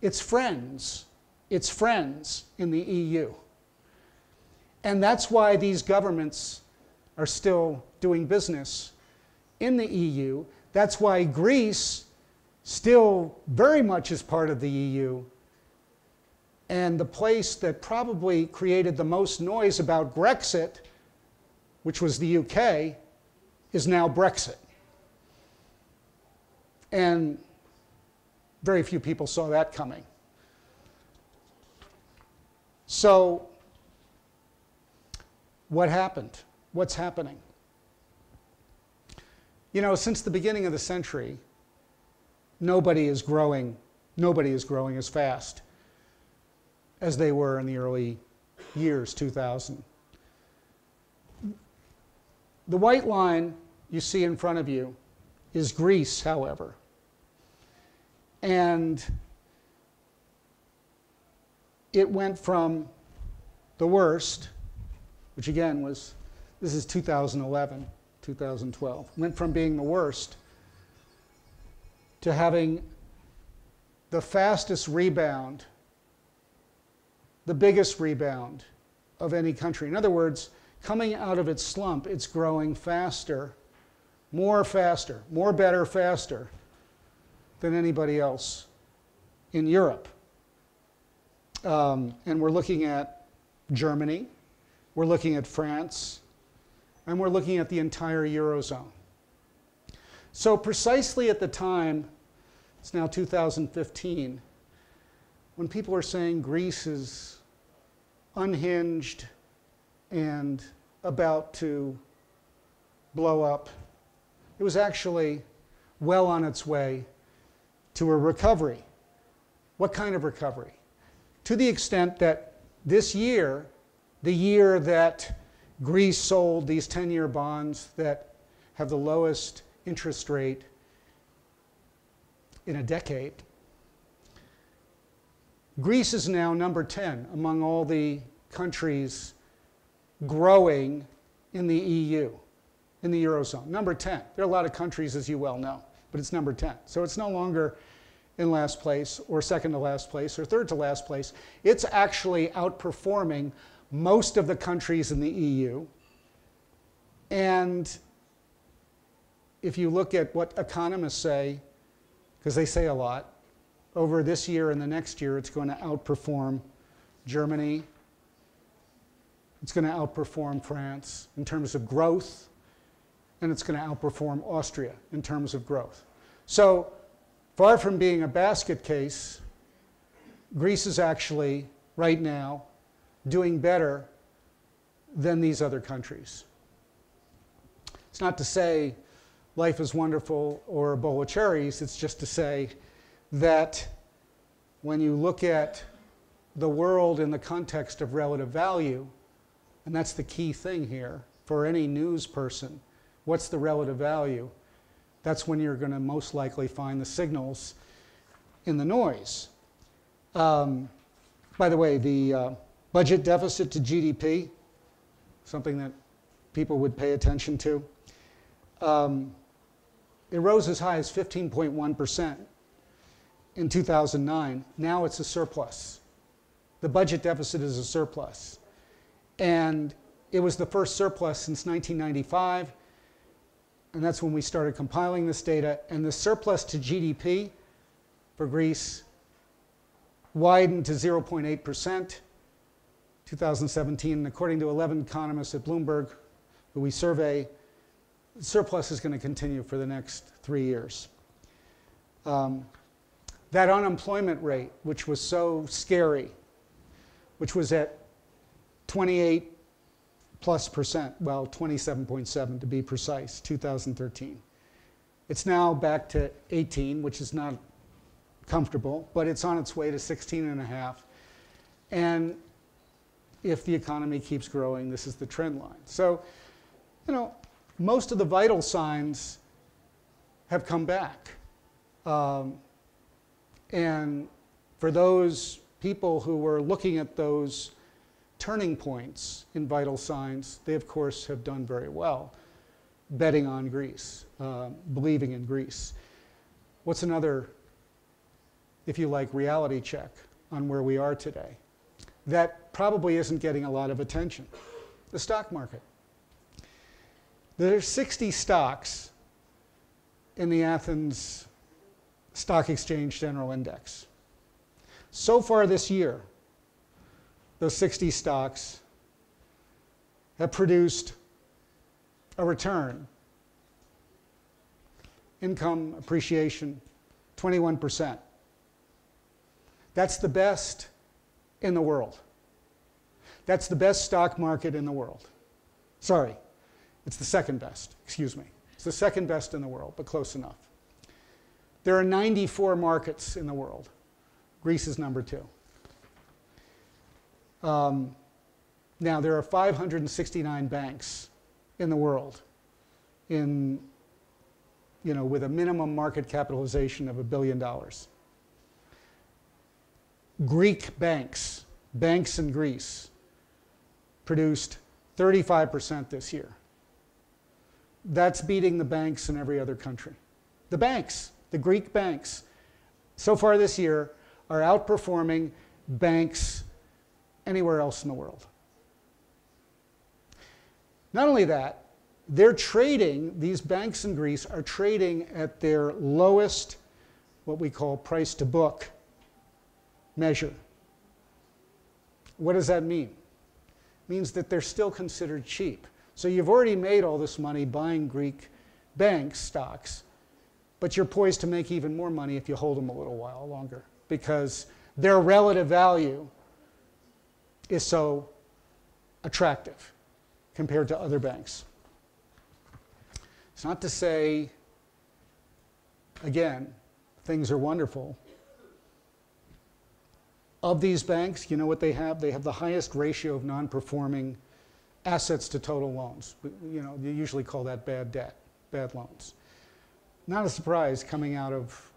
its friends, its friends in the EU. And that's why these governments are still doing business in the EU. That's why Greece still very much is part of the EU. And the place that probably created the most noise about Brexit, which was the UK, is now Brexit. And very few people saw that coming. So, what happened? What's happening? You know, since the beginning of the century, nobody is growing, nobody is growing as fast as they were in the early years, 2000. The white line you see in front of you is Greece, however. And it went from the worst, which again was, this is 2011, 2012, went from being the worst to having the fastest rebound, the biggest rebound of any country. In other words, coming out of its slump, it's growing faster, more faster, more better, faster than anybody else in Europe. Um, and we're looking at Germany, we're looking at France, and we're looking at the entire Eurozone. So, precisely at the time, it's now 2015, when people are saying Greece is unhinged and about to blow up, it was actually well on its way to a recovery. What kind of recovery? To the extent that this year, the year that Greece sold these 10 year bonds that have the lowest interest rate in a decade, Greece is now number 10 among all the countries growing in the EU, in the Eurozone. Number 10. There are a lot of countries, as you well know but it's number 10. So it's no longer in last place or second to last place or third to last place. It's actually outperforming most of the countries in the EU. And if you look at what economists say, because they say a lot, over this year and the next year, it's going to outperform Germany. It's going to outperform France in terms of growth and it's going to outperform Austria in terms of growth. So, far from being a basket case, Greece is actually, right now, doing better than these other countries. It's not to say life is wonderful or a bowl of cherries, it's just to say that when you look at the world in the context of relative value, and that's the key thing here for any news person What's the relative value? That's when you're going to most likely find the signals in the noise. Um, by the way, the uh, budget deficit to GDP, something that people would pay attention to, um, it rose as high as 15.1% in 2009. Now it's a surplus. The budget deficit is a surplus. And it was the first surplus since 1995. And that's when we started compiling this data. And the surplus to GDP for Greece widened to 0.8%, 2017. And according to 11 economists at Bloomberg, who we survey, surplus is going to continue for the next three years. Um, that unemployment rate, which was so scary, which was at 28 plus percent, well, 27.7 to be precise, 2013. It's now back to 18, which is not comfortable, but it's on its way to 16 and a half. And if the economy keeps growing, this is the trend line. So, you know, most of the vital signs have come back. Um, and for those people who were looking at those turning points in vital signs, they of course have done very well, betting on Greece, uh, believing in Greece. What's another, if you like, reality check on where we are today? That probably isn't getting a lot of attention. The stock market. There are 60 stocks in the Athens Stock Exchange General Index. So far this year, those 60 stocks have produced a return, income appreciation, 21%. That's the best in the world. That's the best stock market in the world. Sorry, it's the second best, excuse me. It's the second best in the world, but close enough. There are 94 markets in the world. Greece is number two. Um, now, there are 569 banks in the world in, you know, with a minimum market capitalization of a billion dollars. Greek banks, banks in Greece, produced 35% this year. That's beating the banks in every other country. The banks, the Greek banks, so far this year are outperforming banks anywhere else in the world. Not only that, they're trading, these banks in Greece are trading at their lowest, what we call price to book measure. What does that mean? It means that they're still considered cheap. So you've already made all this money buying Greek bank stocks, but you're poised to make even more money if you hold them a little while longer because their relative value is so attractive compared to other banks. It's not to say, again, things are wonderful. Of these banks, you know what they have? They have the highest ratio of non performing assets to total loans. You know, you usually call that bad debt, bad loans. Not a surprise coming out of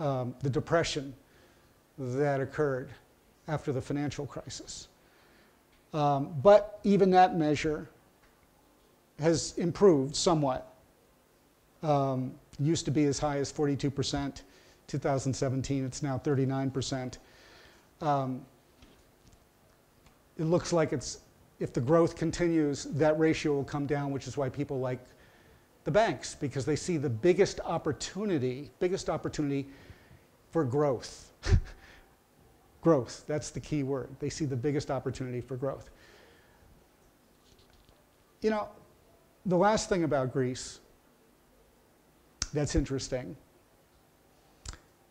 um, the depression that occurred after the financial crisis. Um, but even that measure has improved somewhat. Um, used to be as high as 42%. 2017, it's now 39%. Um, it looks like it's, if the growth continues, that ratio will come down, which is why people like the banks, because they see the biggest opportunity, biggest opportunity for growth. growth, that's the key word. They see the biggest opportunity for growth. You know, the last thing about Greece that's interesting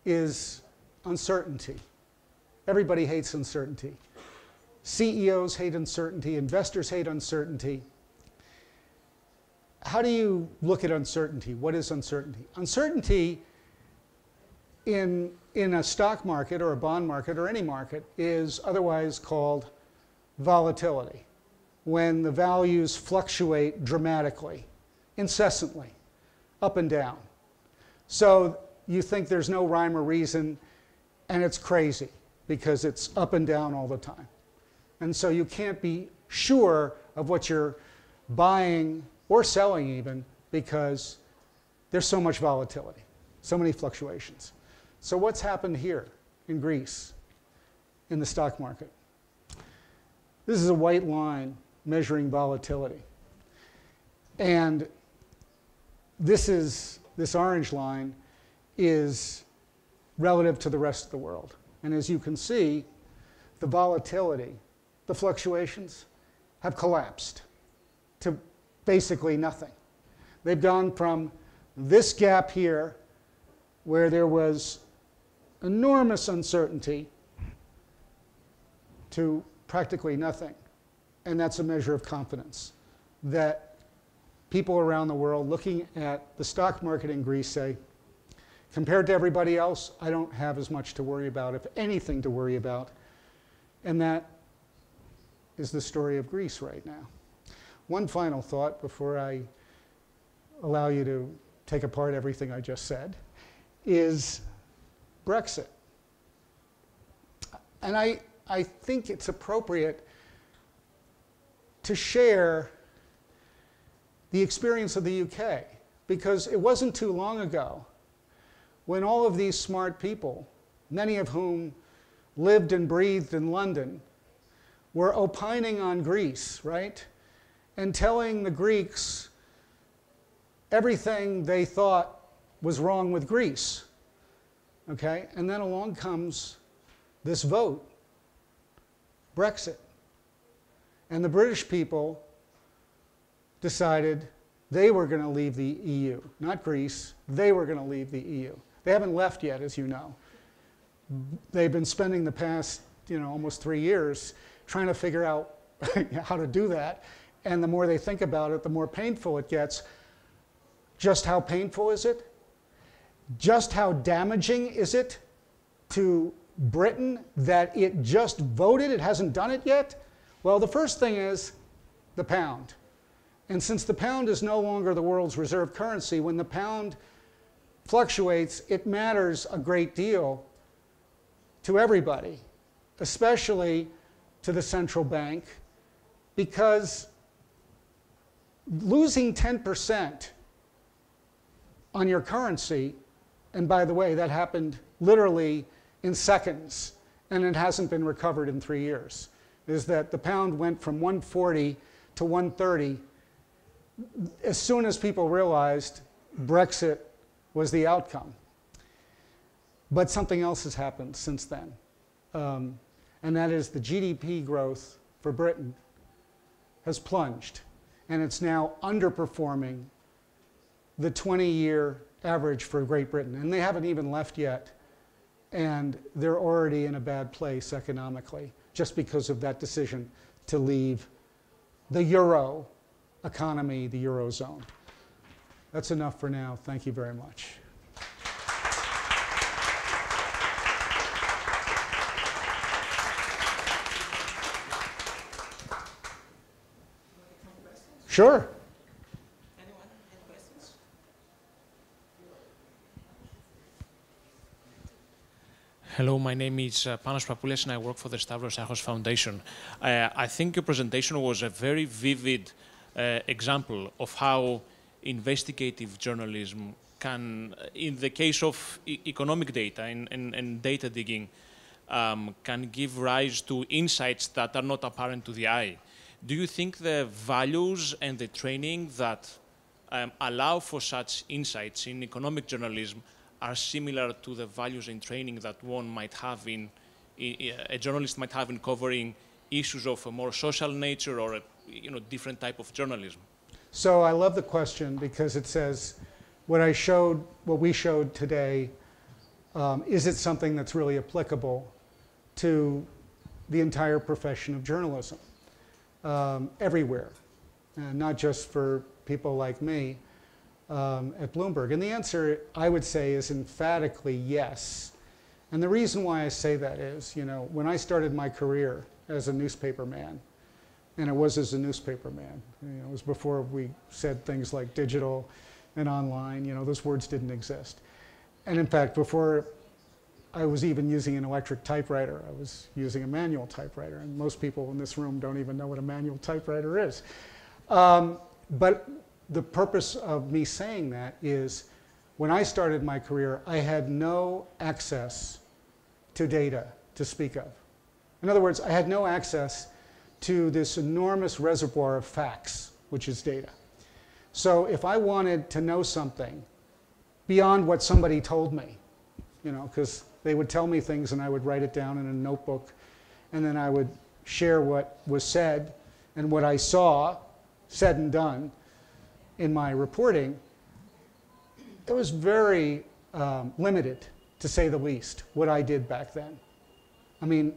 is uncertainty. Everybody hates uncertainty. CEOs hate uncertainty, investors hate uncertainty. How do you look at uncertainty? What is uncertainty? Uncertainty in, in a stock market or a bond market or any market is otherwise called volatility, when the values fluctuate dramatically, incessantly, up and down. So you think there's no rhyme or reason, and it's crazy because it's up and down all the time. And so you can't be sure of what you're buying or selling even because there's so much volatility, so many fluctuations. So, what's happened here in Greece in the stock market? This is a white line measuring volatility. And this is this orange line is relative to the rest of the world. And as you can see, the volatility, the fluctuations have collapsed to basically nothing. They've gone from this gap here, where there was enormous uncertainty, to practically nothing. And that's a measure of confidence that people around the world looking at the stock market in Greece say, compared to everybody else, I don't have as much to worry about, if anything to worry about. And that is the story of Greece right now. One final thought before I allow you to take apart everything I just said is Brexit. And I, I think it's appropriate to share the experience of the UK because it wasn't too long ago when all of these smart people, many of whom lived and breathed in London, were opining on Greece, right? And telling the Greeks everything they thought was wrong with Greece. Okay? And then along comes this vote Brexit. And the British people decided they were going to leave the EU, not Greece. They were going to leave the EU. They haven't left yet, as you know. They've been spending the past, you know, almost three years trying to figure out how to do that. And the more they think about it, the more painful it gets. Just how painful is it? Just how damaging is it to Britain that it just voted? It hasn't done it yet? Well, the first thing is the pound. And since the pound is no longer the world's reserve currency, when the pound fluctuates, it matters a great deal to everybody, especially to the central bank, because losing 10% on your currency, and by the way, that happened literally in seconds, and it hasn't been recovered in three years, is that the pound went from 140 to 130 as soon as people realized Brexit was the outcome. But something else has happened since then, um, and that is the GDP growth for Britain has plunged, and it's now underperforming the 20 year average for Great Britain. And they haven't even left yet, and they're already in a bad place economically just because of that decision to leave the euro economy, the eurozone. That's enough for now. Thank you very much. Sure. Hello, my name is uh, Panos Papoulias and I work for the Stavros Niarchos Foundation. Uh, I think your presentation was a very vivid uh, example of how investigative journalism can, in the case of e economic data and, and, and data digging, um, can give rise to insights that are not apparent to the eye. Do you think the values and the training that um, allow for such insights in economic journalism are similar to the values and training that one might have in, in a journalist might have in covering issues of a more social nature or a you know, different type of journalism? So I love the question because it says, what I showed, what we showed today, um, is it something that's really applicable to the entire profession of journalism um, everywhere, and not just for people like me um, at Bloomberg? And the answer, I would say, is emphatically yes. And the reason why I say that is, you know, when I started my career as a newspaper man, and it was as a newspaper man. You know, it was before we said things like digital and online. You know, those words didn't exist. And in fact, before I was even using an electric typewriter. I was using a manual typewriter, and most people in this room don't even know what a manual typewriter is. Um, but the purpose of me saying that is when I started my career, I had no access to data to speak of. In other words, I had no access to this enormous reservoir of facts, which is data. So if I wanted to know something beyond what somebody told me, you know, because they would tell me things and I would write it down in a notebook, and then I would share what was said and what I saw, said and done, in my reporting. It was very um, limited, to say the least, what I did back then. I mean,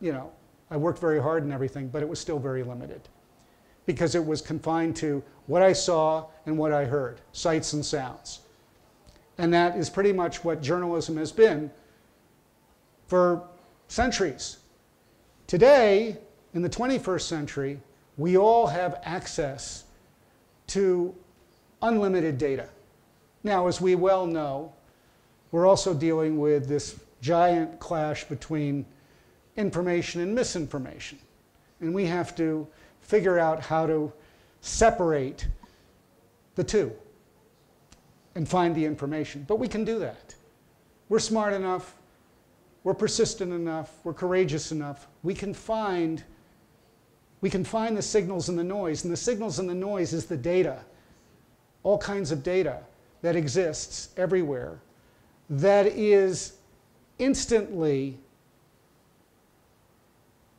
you know, I worked very hard and everything, but it was still very limited because it was confined to what I saw and what I heard, sights and sounds. And that is pretty much what journalism has been for centuries. Today, in the 21st century, we all have access to unlimited data. Now, as we well know, we're also dealing with this giant clash between information and misinformation. And we have to figure out how to separate the two and find the information. But we can do that. We're smart enough, we're persistent enough, we're courageous enough. We can find we can find the signals and the noise, and the signals and the noise is the data. All kinds of data that exists everywhere that is instantly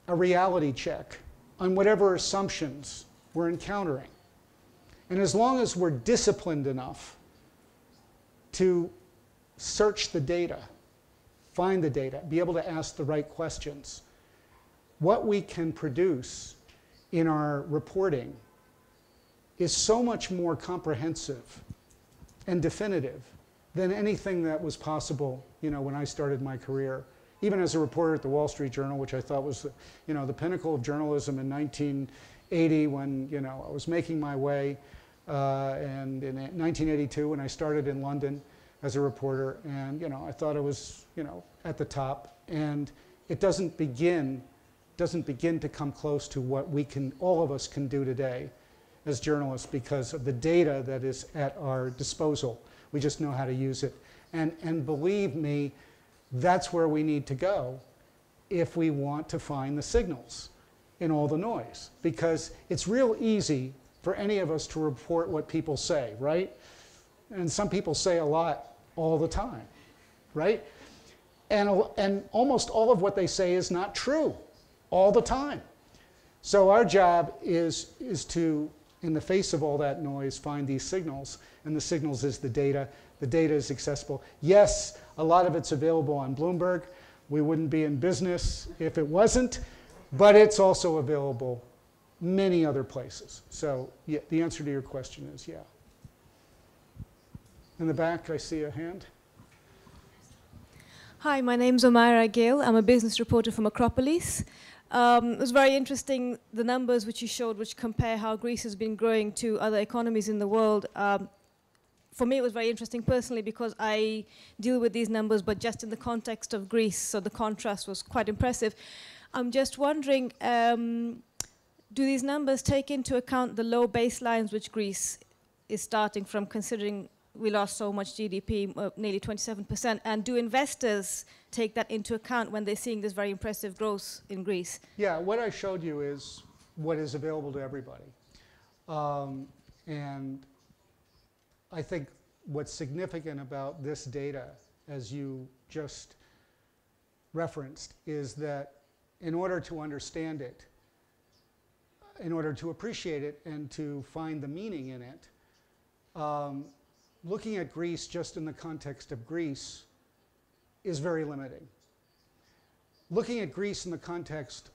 a reality check on whatever assumptions we're encountering. And as long as we're disciplined enough to search the data, find the data, be able to ask the right questions. What we can produce in our reporting is so much more comprehensive and definitive than anything that was possible, you know, when I started my career. Even as a reporter at the Wall Street Journal, which I thought was, the, you know, the pinnacle of journalism in 1980 when, you know, I was making my way uh, and in 1982, when I started in London as a reporter, and you know, I thought I was, you know, at the top. And it doesn't begin, doesn't begin to come close to what we can, all of us can do today as journalists because of the data that is at our disposal. We just know how to use it. And, and believe me, that's where we need to go if we want to find the signals in all the noise. Because it's real easy for any of us to report what people say, right? And some people say a lot all the time, right? And, and almost all of what they say is not true all the time. So our job is, is to, in the face of all that noise, find these signals. And the signals is the data. The data is accessible. Yes, a lot of it's available on Bloomberg. We wouldn't be in business if it wasn't, but it's also available many other places. So yeah, the answer to your question is yeah. In the back, I see a hand. Hi, my name's Omaira Gill. I'm a business reporter from Acropolis. Um, it was very interesting, the numbers which you showed, which compare how Greece has been growing to other economies in the world. Um, for me, it was very interesting personally because I deal with these numbers, but just in the context of Greece, so the contrast was quite impressive. I'm just wondering, um, do these numbers take into account the low baselines which Greece is starting from, considering we lost so much GDP, uh, nearly 27%? And do investors take that into account when they're seeing this very impressive growth in Greece? Yeah, what I showed you is what is available to everybody. Um, and I think what's significant about this data, as you just referenced, is that in order to understand it, in order to appreciate it and to find the meaning in it, um, looking at Greece just in the context of Greece is very limiting. Looking at Greece in the context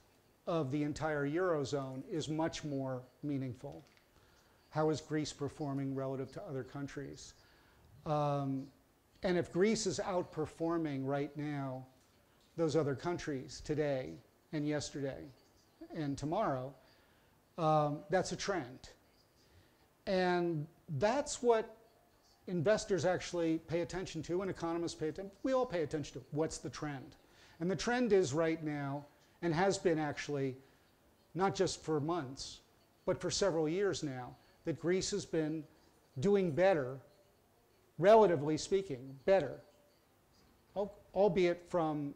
of the entire Eurozone is much more meaningful. How is Greece performing relative to other countries? Um, and if Greece is outperforming right now those other countries today and yesterday and tomorrow, um, that's a trend. And that's what investors actually pay attention to and economists pay attention, we all pay attention to what's the trend. And the trend is right now, and has been actually, not just for months, but for several years now, that Greece has been doing better, relatively speaking, better, albeit from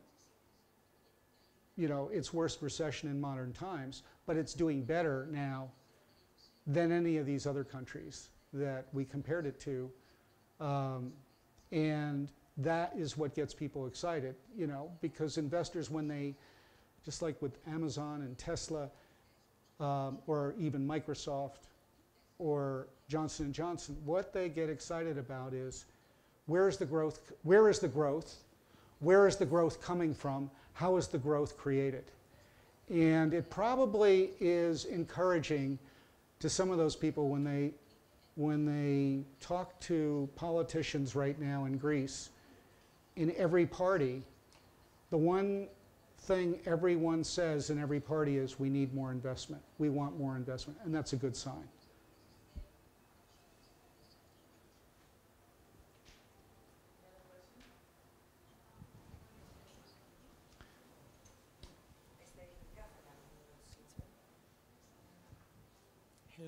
you know, its worst recession in modern times, but it's doing better now than any of these other countries that we compared it to. Um, and that is what gets people excited, you know, because investors, when they, just like with Amazon and Tesla, um, or even Microsoft or Johnson Johnson, what they get excited about is where is the growth? Where is the growth? Where is the growth coming from? How is the growth created? And it probably is encouraging to some of those people when they when they talk to politicians right now in Greece, in every party, the one thing everyone says in every party is we need more investment. We want more investment. And that's a good sign.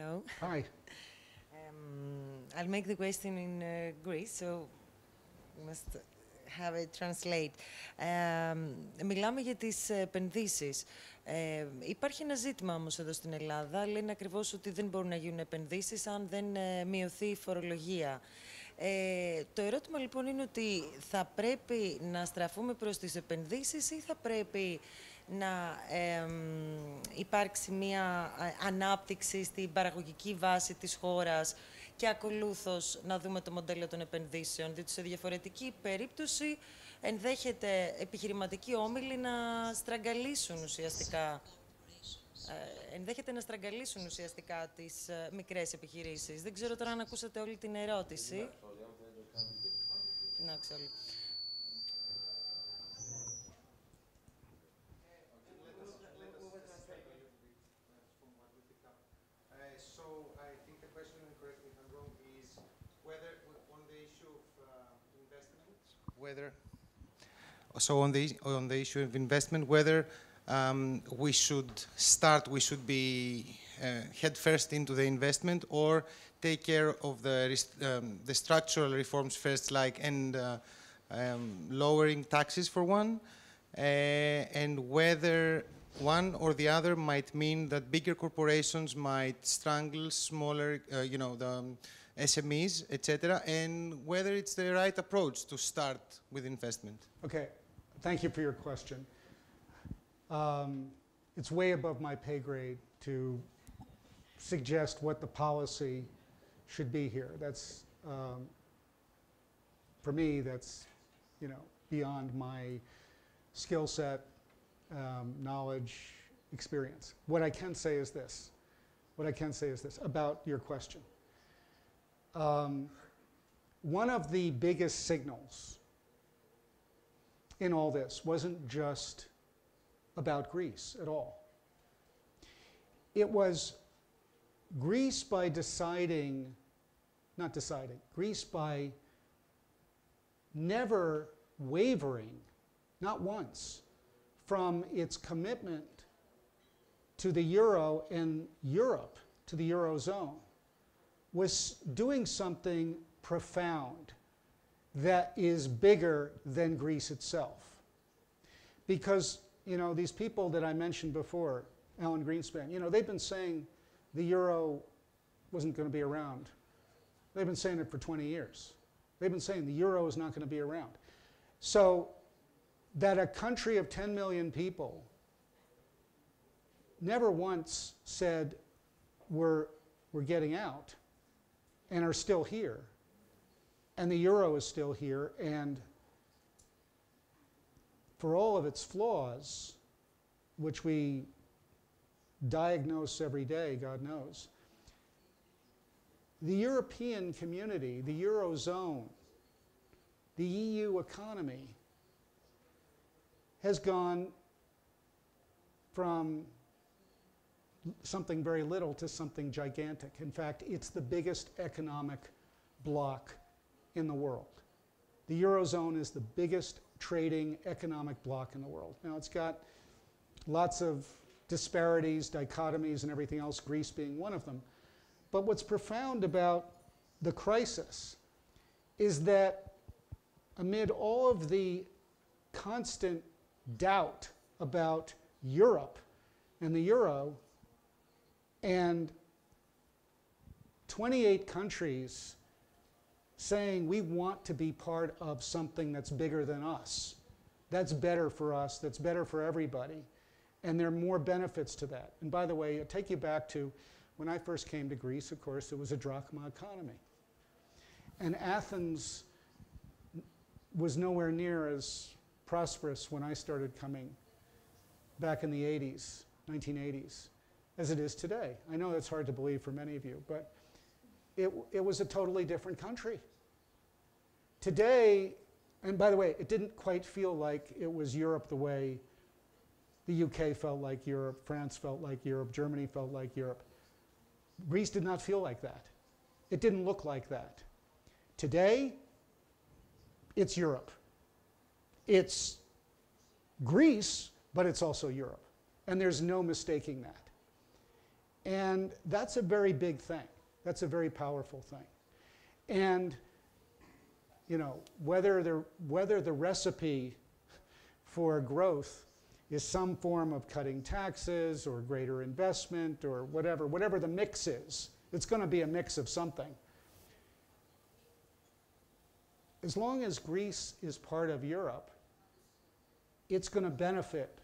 Hello. Hi. Um, I'll make the question in uh, Greece, so we must have it translate. Um, μιλάμε για τις επενδύσεις. Ε, υπάρχει ένα ζήτημα όμως εδώ στην Ελλάδα. Λένε ακριβώς ότι δεν μπορούν να γίνουν επενδύσεις αν δεν ε, μειωθεί η φορολογία. Ε, το ερώτημα λοιπόν είναι ότι θα πρέπει να στραφούμε προς τις επενδύσεις ή θα πρέπει να υπάρξει μια ανάπτυξη στην παραγωγική βάση της χώρας και ακολούθως να δούμε το μοντέλο των επενδύσεων, διότι σε διαφορετική περίπτωση ενδέχεται επιχειρηματικοί όμιλοι να στραγγαλίσουν ουσιαστικά ε, ενδέχεται να στραγγαλίσουν ουσιαστικά τις ε, μικρές επιχειρήσεις. Δεν ξέρω τώρα αν ακούσατε όλη την ερώτηση. Να, όλοι. Whether, so on the, on the issue of investment, whether um, we should start, we should be uh, head first into the investment or take care of the, um, the structural reforms first, like and uh, um, lowering taxes for one, uh, and whether one or the other might mean that bigger corporations might strangle smaller, uh, you know, the, um, SMEs, etc., and whether it's the right approach to start with investment. Okay, thank you for your question. Um, it's way above my pay grade to suggest what the policy should be here. That's, um, for me, that's, you know, beyond my skill set, um, knowledge, experience. What I can say is this. What I can say is this about your question. Um, one of the biggest signals in all this wasn't just about Greece at all. It was Greece by deciding, not deciding, Greece by never wavering, not once, from its commitment to the euro and Europe, to the eurozone was doing something profound that is bigger than Greece itself. Because, you know, these people that I mentioned before, Alan Greenspan, you know, they've been saying the euro wasn't going to be around. They've been saying it for 20 years. They've been saying the euro is not going to be around. So, that a country of 10 million people never once said, we're, we're getting out and are still here. And the euro is still here. And for all of its flaws, which we diagnose every day, God knows, the European community, the Eurozone, the EU economy has gone from something very little to something gigantic. In fact, it's the biggest economic bloc in the world. The Eurozone is the biggest trading economic bloc in the world. Now, it's got lots of disparities, dichotomies, and everything else, Greece being one of them. But what's profound about the crisis is that amid all of the constant doubt about Europe and the euro, and 28 countries saying we want to be part of something that's bigger than us. That's better for us, that's better for everybody. And there are more benefits to that. And by the way, I'll take you back to when I first came to Greece, of course, it was a drachma economy. And Athens was nowhere near as prosperous when I started coming back in the 80s, 1980s, as it is today. I know that's hard to believe for many of you, but it, it was a totally different country. Today, and by the way, it didn't quite feel like it was Europe the way the UK felt like Europe, France felt like Europe, Germany felt like Europe. Greece did not feel like that. It didn't look like that. Today, it's Europe. It's Greece, but it's also Europe. And there's no mistaking that. And that's a very big thing. That's a very powerful thing. And, you know, whether the, whether the recipe for growth is some form of cutting taxes or greater investment or whatever, whatever the mix is, it's going to be a mix of something. As long as Greece is part of Europe, it's going to benefit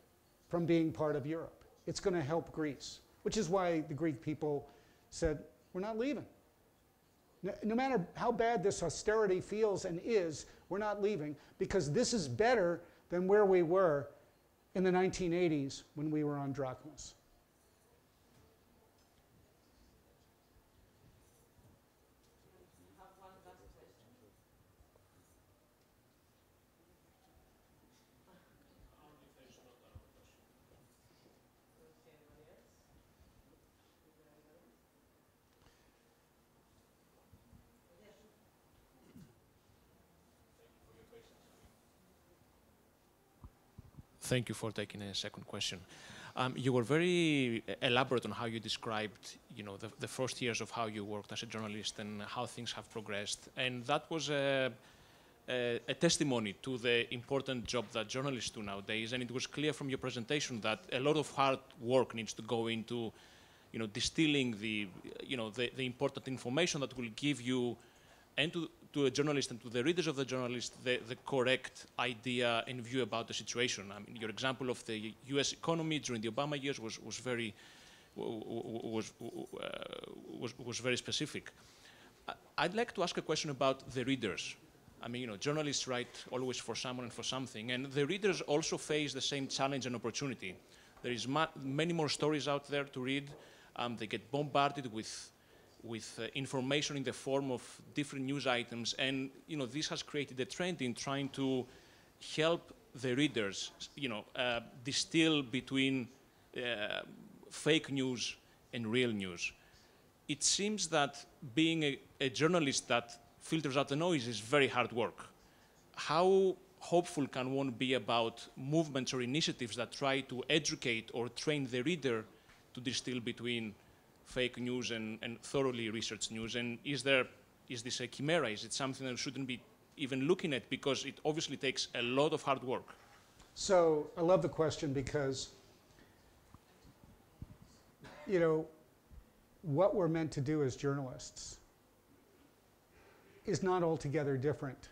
from being part of Europe. It's going to help Greece, which is why the Greek people said, we're not leaving. No, no, matter how bad this austerity feels and is, we're not leaving because this is better than where we were in the 1980s when we were on drachmas. Thank you for taking a second question. Um, you were very elaborate on how you described, you know, the, the, first years of how you worked as a journalist and how things have progressed, and that was a, a, a, testimony to the important job that journalists do nowadays. And it was clear from your presentation that a lot of hard work needs to go into, you know, distilling the, you know, the, the important information that will give you, and to to a journalist and to the readers of the journalist the, the correct idea and view about the situation. I mean, your example of the U.S. economy during the Obama years was, was very was, uh, was, was very specific. I'd like to ask a question about the readers. I mean, you know, journalists write always for someone and for something, and the readers also face the same challenge and opportunity. There is many more stories out there to read. Um, they get bombarded with with uh, information in the form of different news items. And you know, this has created a trend in trying to help the readers, you know, uh, distill between uh, fake news and real news. It seems that being a, a journalist that filters out the noise is very hard work. How hopeful can one be about movements or initiatives that try to educate or train the reader to distill between fake news and, and thoroughly researched news? And is there is this a chimera? Is it something that we shouldn't be even looking at because it obviously takes a lot of hard work? So I love the question because, you know, what we're meant to do as journalists is not altogether different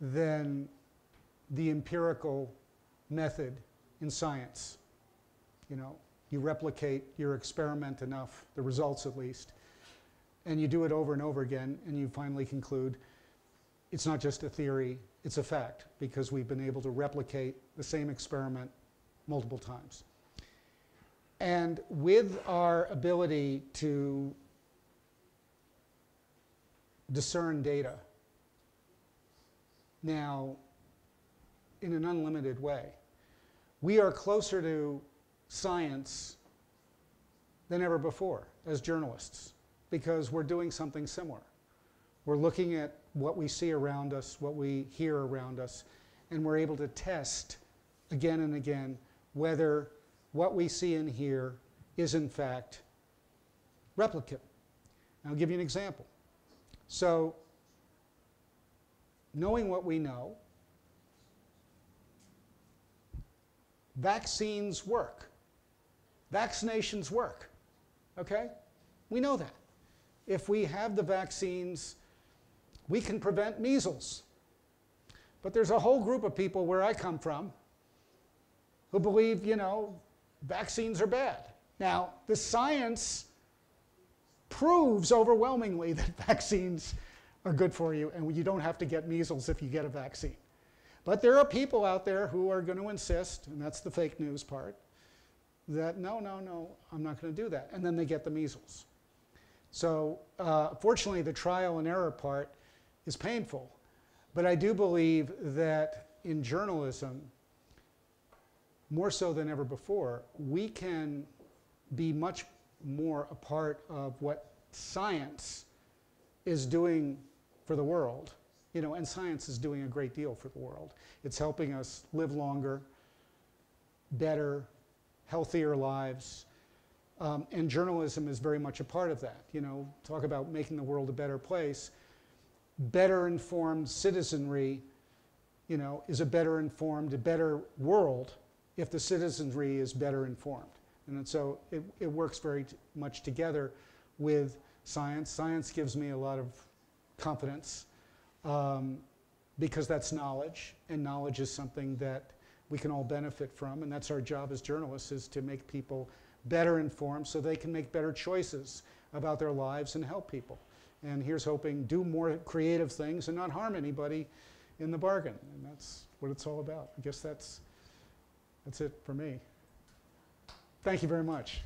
than the empirical method in science. You know, you replicate your experiment enough, the results at least, and you do it over and over again, and you finally conclude it's not just a theory, it's a fact, because we've been able to replicate the same experiment multiple times. And with our ability to discern data now in an unlimited way, we are closer to science than ever before as journalists because we're doing something similar. We're looking at what we see around us, what we hear around us, and we're able to test again and again whether what we see and hear is in fact replicate. I'll give you an example. So, knowing what we know, vaccines work. Vaccinations work. Okay? We know that. If we have the vaccines, we can prevent measles. But there's a whole group of people where I come from who believe, you know, vaccines are bad. Now, the science proves overwhelmingly that vaccines are good for you and you don't have to get measles if you get a vaccine. But there are people out there who are going to insist, and that's the fake news part, that no, no, no, I'm not going to do that. And then they get the measles. So, uh, fortunately, the trial and error part is painful. But I do believe that in journalism, more so than ever before, we can be much more a part of what science is doing for the world. You know, and science is doing a great deal for the world. It's helping us live longer, better, healthier lives. Um, and journalism is very much a part of that. You know, talk about making the world a better place. Better informed citizenry, you know, is a better informed, a better world if the citizenry is better informed. And so it, it works very much together with science. Science gives me a lot of confidence um, because that's knowledge, and knowledge is something that we can all benefit from, and that's our job as journalists is to make people better informed so they can make better choices about their lives and help people. And here's hoping do more creative things and not harm anybody in the bargain. And that's what it's all about. I guess that's that's it for me. Thank you very much.